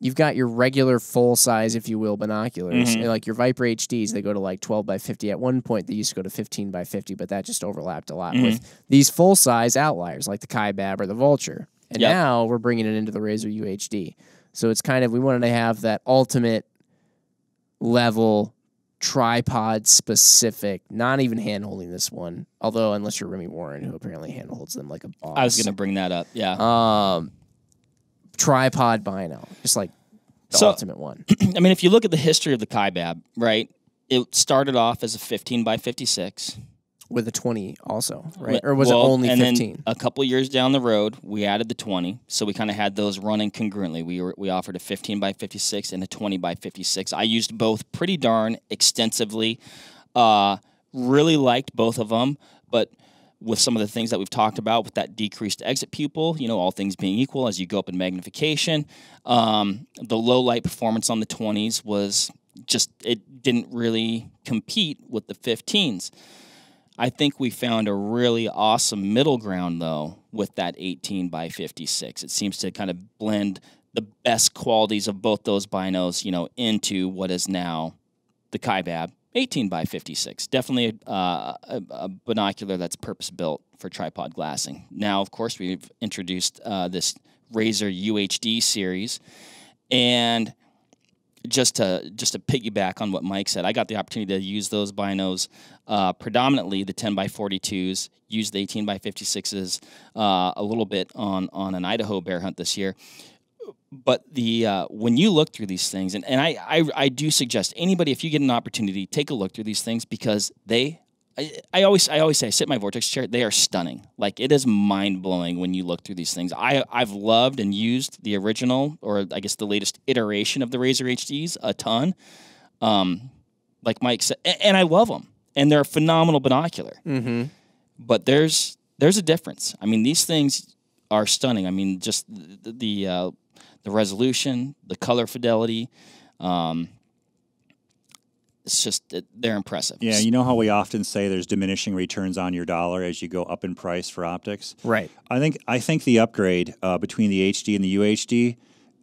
you've got your regular full size, if you will, binoculars. Mhm. And, Like your Viper HDs, they go to like 12 by 50. At one point, they used to go to 15 by 50, but that just overlapped a lot Mhm. with these full size outliers like the Kaibab or the Vulture. And Yep. now we're bringing it into the Razor UHD. So it's kind of, we wanted to have that ultimate level tripod specific, not even hand holding this one. Although, unless you're Remy Warren, who apparently hand holds them like a boss. I was going to bring that up. Yeah. Um, tripod bino, just like the So- ultimate one. I mean, if you look at the history of the Kaibab, right? It started off as a 15 by 56. with a 20 also, right? Or was well, it only 15? A couple years down the road, we added the 20. So we kind of had those running congruently. We were, we offered a 15 by 56 and a 20 by 56. I used both pretty darn extensively. Uh, really liked both of them, but with some of the things that we've talked about with that decreased exit pupil, you know, all things being equal, as you go up in magnification, um, the low light performance on the 20s was just, it didn't really compete with the 15s. I think we found a really awesome middle ground though with that 18 by 56. It seems to kind of blend the best qualities of both those binos, you know, into what is now the Kaibab 18 by 56. Definitely uh, a, a binocular that's purpose built for tripod glassing. Now, of course, we've introduced uh, this Razor UHD series, and just to just to piggyback on what Mike said, I got the opportunity to use those binos, uh, predominantly the 10 by 42s, used the 18 by 56s uh, a little bit on on an Idaho bear hunt this year. But the uh, when you look through these things, and, and I, I I do suggest anybody if you get an opportunity, take a look through these things because they I, I always I always say I sit in my vortex chair. They are stunning. Like it is mind blowing when you look through these things. I I've loved and used the original or I guess the latest iteration of the Razor HDs a ton. Um, like Mike said, and I love them, and they're a phenomenal binocular. mm-hmm. But there's there's a difference. I mean, these things are stunning. I mean, just the the, uh, the resolution, the color fidelity. Um, it's just they're impressive. Yeah, you know how we often say there's diminishing returns on your dollar as you go up in price for optics. Right. I think I think the upgrade uh, between the HD and the UHD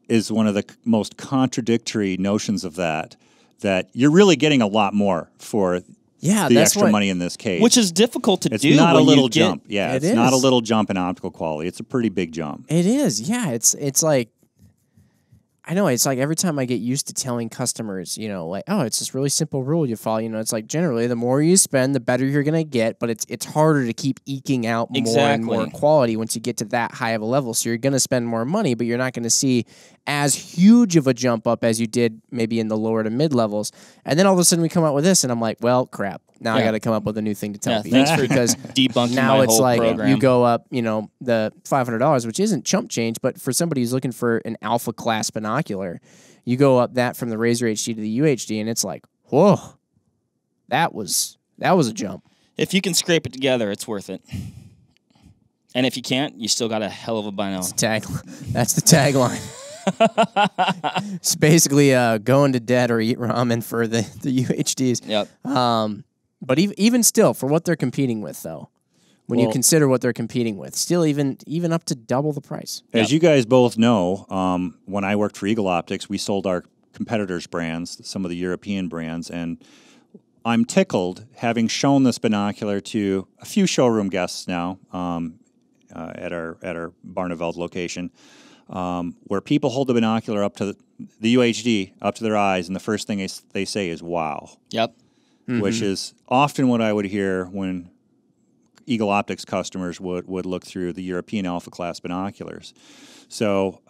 is one of the c- most contradictory notions of that. That you're really getting a lot more for Yeah, the extra what, money in this case, which is difficult to it's do. It's not a little get- jump. Yeah, It it's not a little jump in optical quality. It's a pretty big jump. It is. Yeah, it's it's like I know it's like every time I get used to telling customers, you know, like, oh, it's this really simple rule you follow. You know, it's like generally the more you spend, the better you're gonna get, but it's it's harder to keep eking out more and more quality once you get to that high of a level. So you're gonna spend more money, but you're not gonna see as huge of a jump up as you did maybe in the lower to mid levels. And then all of a sudden we come out with this, and I'm like, well, crap. Now I Yeah. got to come up with a new thing to tell Yeah, people thanks for because debunking now my it's whole like program. you go up, you know, the five hundred dollars, which isn't chump change, but for somebody who's looking for an alpha class binocular, you go up that from the Razor HD to the UHD, and it's like, whoa, that was that was a jump. If you can scrape it together, it's worth it. And if you can't, you still got a hell of a bino. Tag, that's the tagline. it's basically uh, going to dead or eat ramen for the the UHDs. Yep. Um, but even even still, for what they're competing with, though, when you consider what they're competing with, still even even up to double the price. As you guys both know, um, when I worked for Eagle Optics, we sold our competitors' brands, some of the European brands, and I'm tickled having shown this binocular to a few showroom guests now um, uh, at our at our Barneveld location, um, where people hold the binocular up to the, the UHD up to their eyes, and the first thing they, they say is "Wow." Yep. Which is often what I would hear when Eagle Optics customers would, would look through the European Alpha Class binoculars. So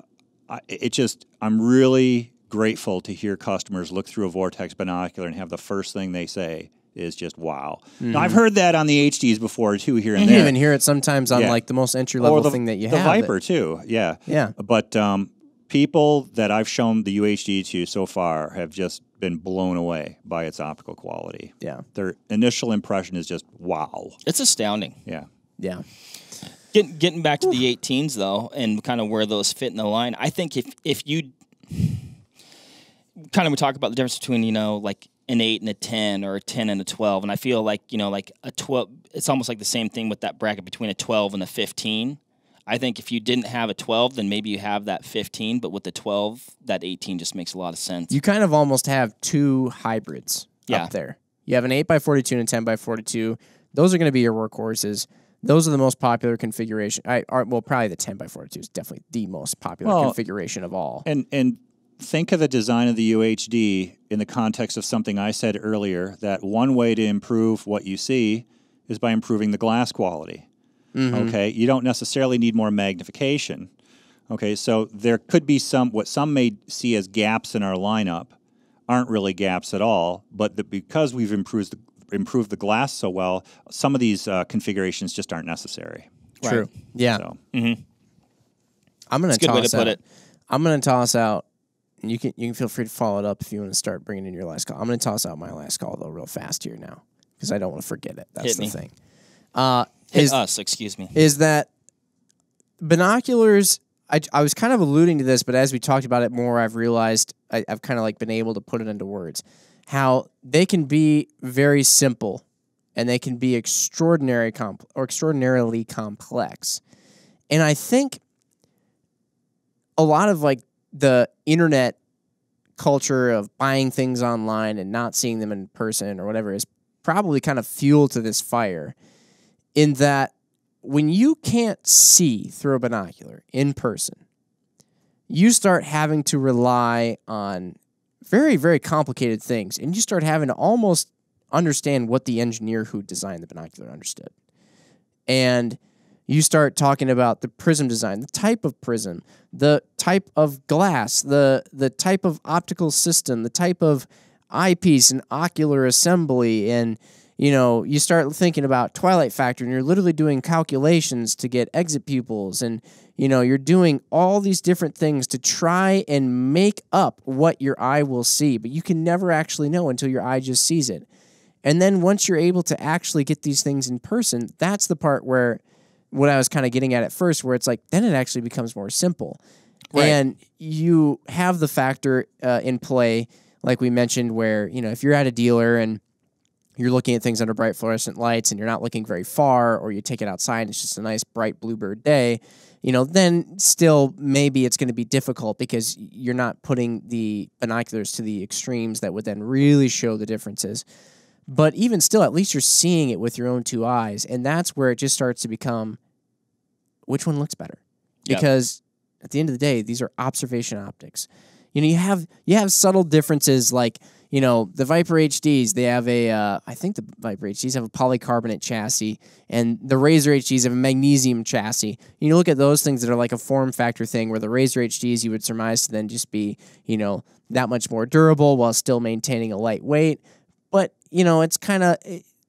I, it just, I'm really grateful to hear customers look through a Vortex binocular and have the first thing they say is just wow. Now, I've heard that on the HDs before too, here and You there. even hear it sometimes on Yeah. like the most entry level the, thing that you the have. that- Viper too, yeah. Yeah. But um, people that I've shown the UHD to so far have just been blown away by its optical quality. yeah. Their initial impression is just wow. It's astounding. Yeah. Yeah. Getting getting back to the 18s though, and kind of where those fit in the line. I think if if you kind of we talk about the difference between you know like an eight and a 10 or a 10 and a 12 and i feel like you know like a 12 it's almost like the same thing with that bracket between a 12 and a 15 i think if you didn't have a 12 then maybe you have that 15 but with the 12 that 18 just makes a lot of sense You kind of almost have two hybrids Yeah. up there. You have an 8 by 42 and a 10 by 42. Those are going to be your workhorses. Those are the most popular configuration. I are well, probably the 10 by 42 is definitely the most popular Well, configuration of all. And and think of the design of the UHD in the context of something I said earlier that one way to improve what you see is by improving the glass quality. Okay, you don't necessarily need more magnification. Okay, so there could be some what some may see as gaps in our lineup aren't really gaps at all, but the, because we've improved the, improved the glass so well, some of these uh, configurations just aren't necessary. True. Yeah. So I'm going to That's a good way toss to put out. it. I'm going to toss out. You can you can feel free to follow it up if you want to start bringing in your last call. I'm going to toss out my last call though real fast here now because I don't want to forget it. That's Hit the me. thing. Uh, Hit is us excuse me. is that binoculars I, I was kind of alluding to this but as we talked about it more i've realized I, i've kind of like been able to put it into words how they can be very simple and they can be extraordinary comp- or extraordinarily complex. And i think a lot of like the internet culture of buying things online and not seeing them in person or whatever is probably kind of fuel to this fire in that when you can't see through a binocular in person, you start having to rely on very, very complicated things. And you start having to almost understand what the engineer who designed the binocular understood. And you start talking about the prism design, the type of prism, the type of glass, the the type of optical system, the type of eyepiece and ocular assembly and you know, you start thinking about twilight factor and you're literally doing calculations to get exit pupils and you know, you're doing all these different things to try and make up what your eye will see, but you can never actually know until your eye just sees it. And then once you're able to actually get these things in person, that's the part where what I was kind of getting at at first, where it's like, then it actually becomes more simple. Right. And you have the factor uh, in play, like we mentioned, where you know if you're at a dealer and you're looking at things under bright fluorescent lights and you're not looking very far, or you take it outside and it's just a nice bright bluebird day, you know, then still maybe it's going to be difficult because you're not putting the binoculars to the extremes that would then really show the differences. But even still, at least you're seeing it with your own two eyes, and that's where it just starts to become which one looks better Yep. because at the end of the day these are observation optics you know you have you have subtle differences like you know the viper hds they have a uh, i think the viper hds have a polycarbonate chassis and the razor hds have a magnesium chassis you look at those things that are like a form factor thing where the razor hds you would surmise to then just be you know that much more durable while still maintaining a light weight but you know it's kind of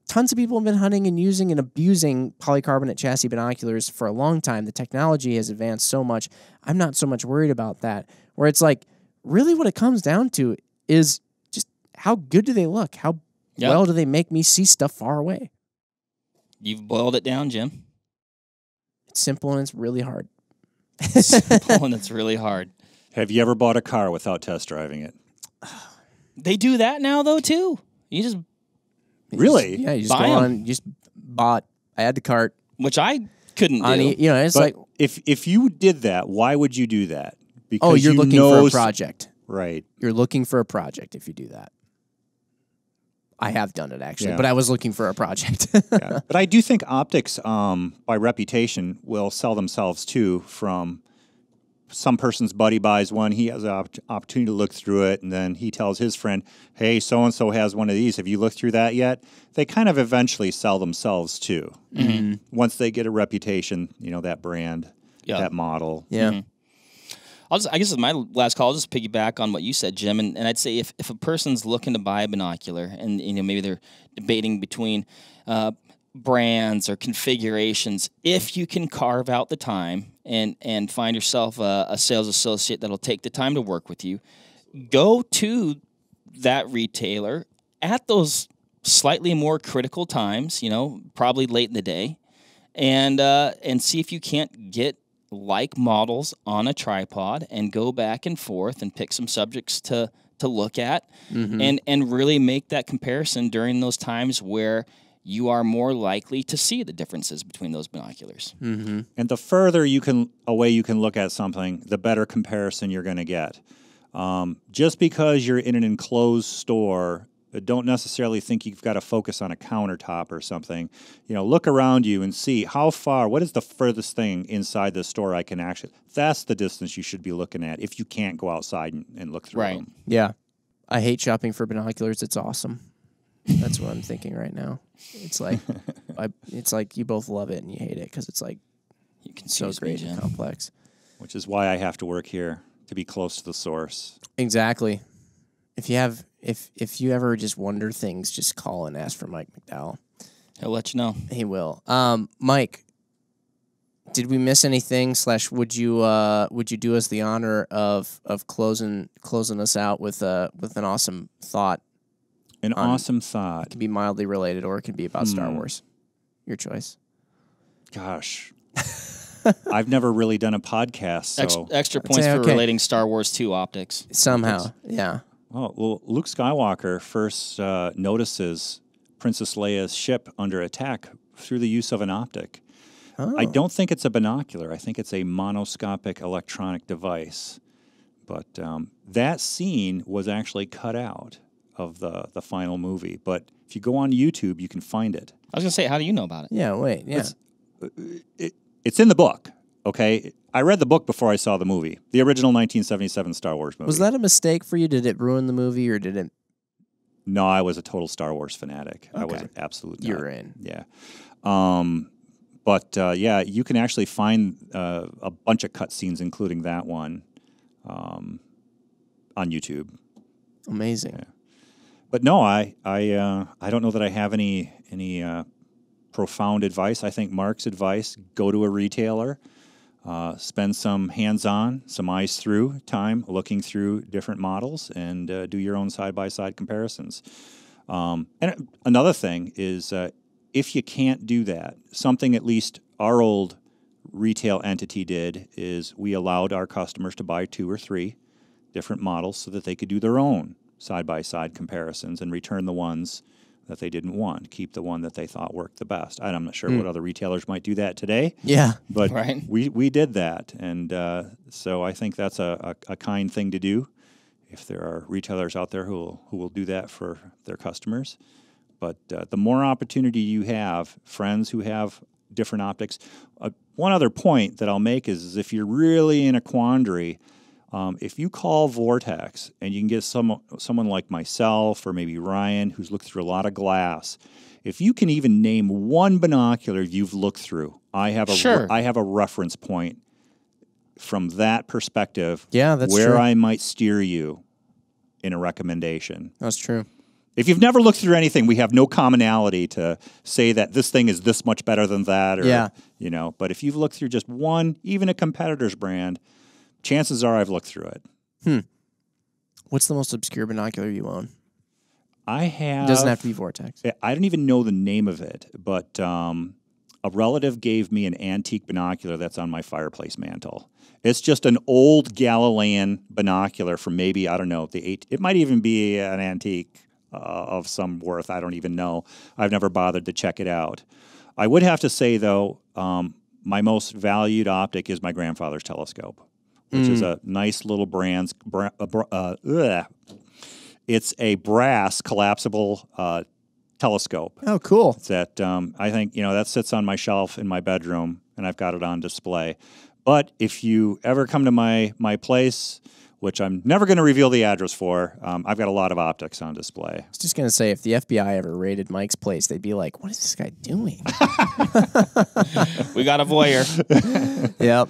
tons of people have been hunting and using and abusing polycarbonate chassis binoculars for a long time. The technology has advanced so much. I'm not so much worried about that. Where it's like, really, what it comes down to is how good do they look? How Yep. well do they make me see stuff far away? You've boiled it down, Jim. It's simple and it's really hard. Simple and it's really hard. Have you ever bought a car without test driving it? They do that now though too. You just You Really? just- yeah, you just Buy go 'em. on, you just bought. I had the cart which I couldn't do. on, e- you know, it's But like, if if you did that, why would you do that? Oh, because oh, you're you looking know for a project. right? You're looking for a project if you do that. I have done it actually, Yeah. but I was looking for a project. Yeah. But I do think optics, um, by reputation, will sell themselves too. From some person's buddy buys one, he has an opp- opportunity to look through it, and then he tells his friend, "Hey, so and so has one of these. Have you looked through that yet?" They kind of eventually sell themselves too. Once they get a reputation, you know that brand, Yeah. that model. yeah. I'll just, I guess my last call. I'll just piggyback on what you said, Jim. And, and I'd say if, if a person's looking to buy a binocular and you know maybe they're debating between uh, brands or configurations, if you can carve out the time and and find yourself a, a sales associate that'll take the time to work with you, go to that retailer at those slightly more critical times. You know, probably late in the day, and uh, and see if you can't get like models on a tripod and go back and forth and pick some subjects to to look at and and really make that comparison during those times where you are more likely to see the differences between those binoculars. Mm-hmm. And the further you can away you can look at something, the better comparison you're going to get. Um, just because you're in an enclosed store, don't necessarily think you've got to focus on a countertop or something. You know, look around you and see how far. What is the furthest thing inside the store I can actually? That's the distance you should be looking at if you can't go outside and, and look through Right. them. Yeah. I hate shopping for binoculars. It's awesome. That's what I'm thinking right now. It's like, I, it's like you both love it and you hate it because it's like You can so excuse me, great and complex. Which is why I have to work here to be close to the source. Exactly. If you have, if if you ever just wonder things, just call and ask for Mike McDowell. He'll let you know. He will. Um, Mike, did we miss anything? Slash, would you uh would you do us the honor of of closing closing us out with uh with an awesome thought? An On- awesome It thought. can be mildly related or it can be about Star Hmm. Wars. Your choice. Gosh. I've never really done a podcast, Ex- so extra points say for relating Star Wars to optics. Somehow, yeah. Oh, well, Luke Skywalker first uh, notices Princess Leia's ship under attack through the use of an optic. Oh. I don't think it's a binocular. I think it's a monoscopic electronic device. But um, that scene was actually cut out of the, the final movie. But if you go on YouTube, you can find it. I was gonna say, how do you know about it? Yeah, wait, yeah. It's- It's in the book, okay? I read the book before I saw the movie, the original 1977 Star Wars movie. Was that a mistake for you? Did it ruin the movie or did it No, I was a total Star Wars fanatic. I was Okay. absolutely. you're in? Yeah. Um, but uh, yeah, you can actually find uh, a bunch of cutscenes, including that one, um, on YouTube. Amazing. But no, I I uh, I don't know that I have any any uh, profound advice. I think Mark's advice: go to a retailer, uh, spend some hands-on, some eyes through time looking through different models, and uh, do your own side-by-side comparisons. Um, and another thing is, uh, if you can't do that, something at least our old retail entity did is we allowed our customers to buy two or three different models so that they could do their own side by side comparisons and return the ones that they didn't want, keep the one that they thought worked the best. And I'm not sure what other retailers might do that today, Yeah. but Right. we, we did that. And uh, so I think that's a, a, a kind thing to do if there are retailers out there who will, who will do that for their customers. But uh, the more opportunity you have, friends who have different optics. Uh, one other point that I'll make is, is if you're really in a quandary, um, if you call Vortex and you can get some someone like myself or maybe Ryan who's looked through a lot of glass, if you can even name one binocular you've looked through, I have a Sure. I have a reference point from that perspective. Yeah, that's where true. I might steer you in a recommendation. That's true. If you've never looked through anything, we have no commonality to say that this thing is this much better than that, or Yeah. you know. But if you've looked through just one, even a competitor's brand, chances are I've looked through it. What's the most obscure binocular you own? I have. It doesn't have to be Vortex. I don't even know the name of it, but um, a relative gave me an antique binocular that's on my fireplace mantle. It's just an old Galilean binocular from maybe I don't know the eight. It might even be an antique uh, of some worth. I don't even know. I've never bothered to check it out. I would have to say though, um, my most valued optic is my grandfather's telescope, which is a nice little brand's. Bra- uh, bra- uh. It's a brass collapsible uh, telescope Oh, cool. that um, I think you know that sits on my shelf in my bedroom, and I've got it on display. But if you ever come to my my place, which I'm never going to reveal the address for, um, I've got a lot of optics on display. I was just gonna say, if the FBI ever raided Mike's place, they'd be like, "What is this guy doing?" We got a voyeur. yep.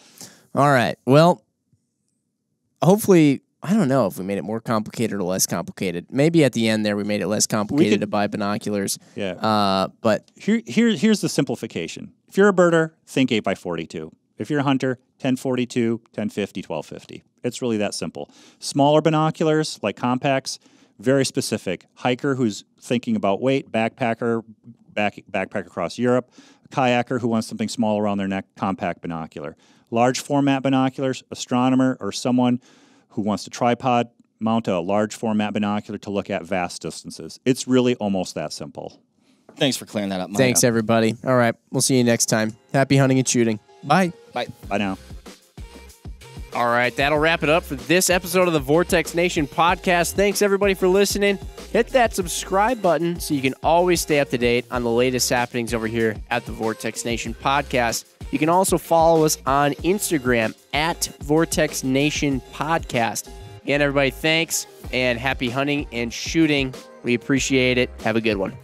All right. Well, hopefully, I don't know if we made it more complicated or less complicated. Maybe at the end there, we made it less complicated could- to buy binoculars. Yeah. Uh, but Here, here, here's the simplification. If you're a birder, think 8 by 42 If you're a hunter, 1042, 1050, 1250. It's really that simple. Smaller binoculars like compacts, very specific. Hiker who's thinking about weight, backpacker, back, backpack across Europe, kayaker who wants something small around their neck, compact binocular. Large format binoculars, astronomer or someone who wants to tripod mount a large format binocular to look at vast distances. It's really almost that simple. Thanks for clearing that up, Mike. thanks, everybody. All right. We'll see you next time. Happy hunting and shooting. Bye. Bye. Bye now. All right, that'll wrap it up for this episode of the Vortex Nation podcast. Thanks everybody for listening. Hit that subscribe button so you can always stay up to date on the latest happenings over here at the Vortex Nation podcast. You can also follow us on Instagram at Vortex Nation Podcast. Again, everybody, thanks and happy hunting and shooting. We appreciate it. Have a good one.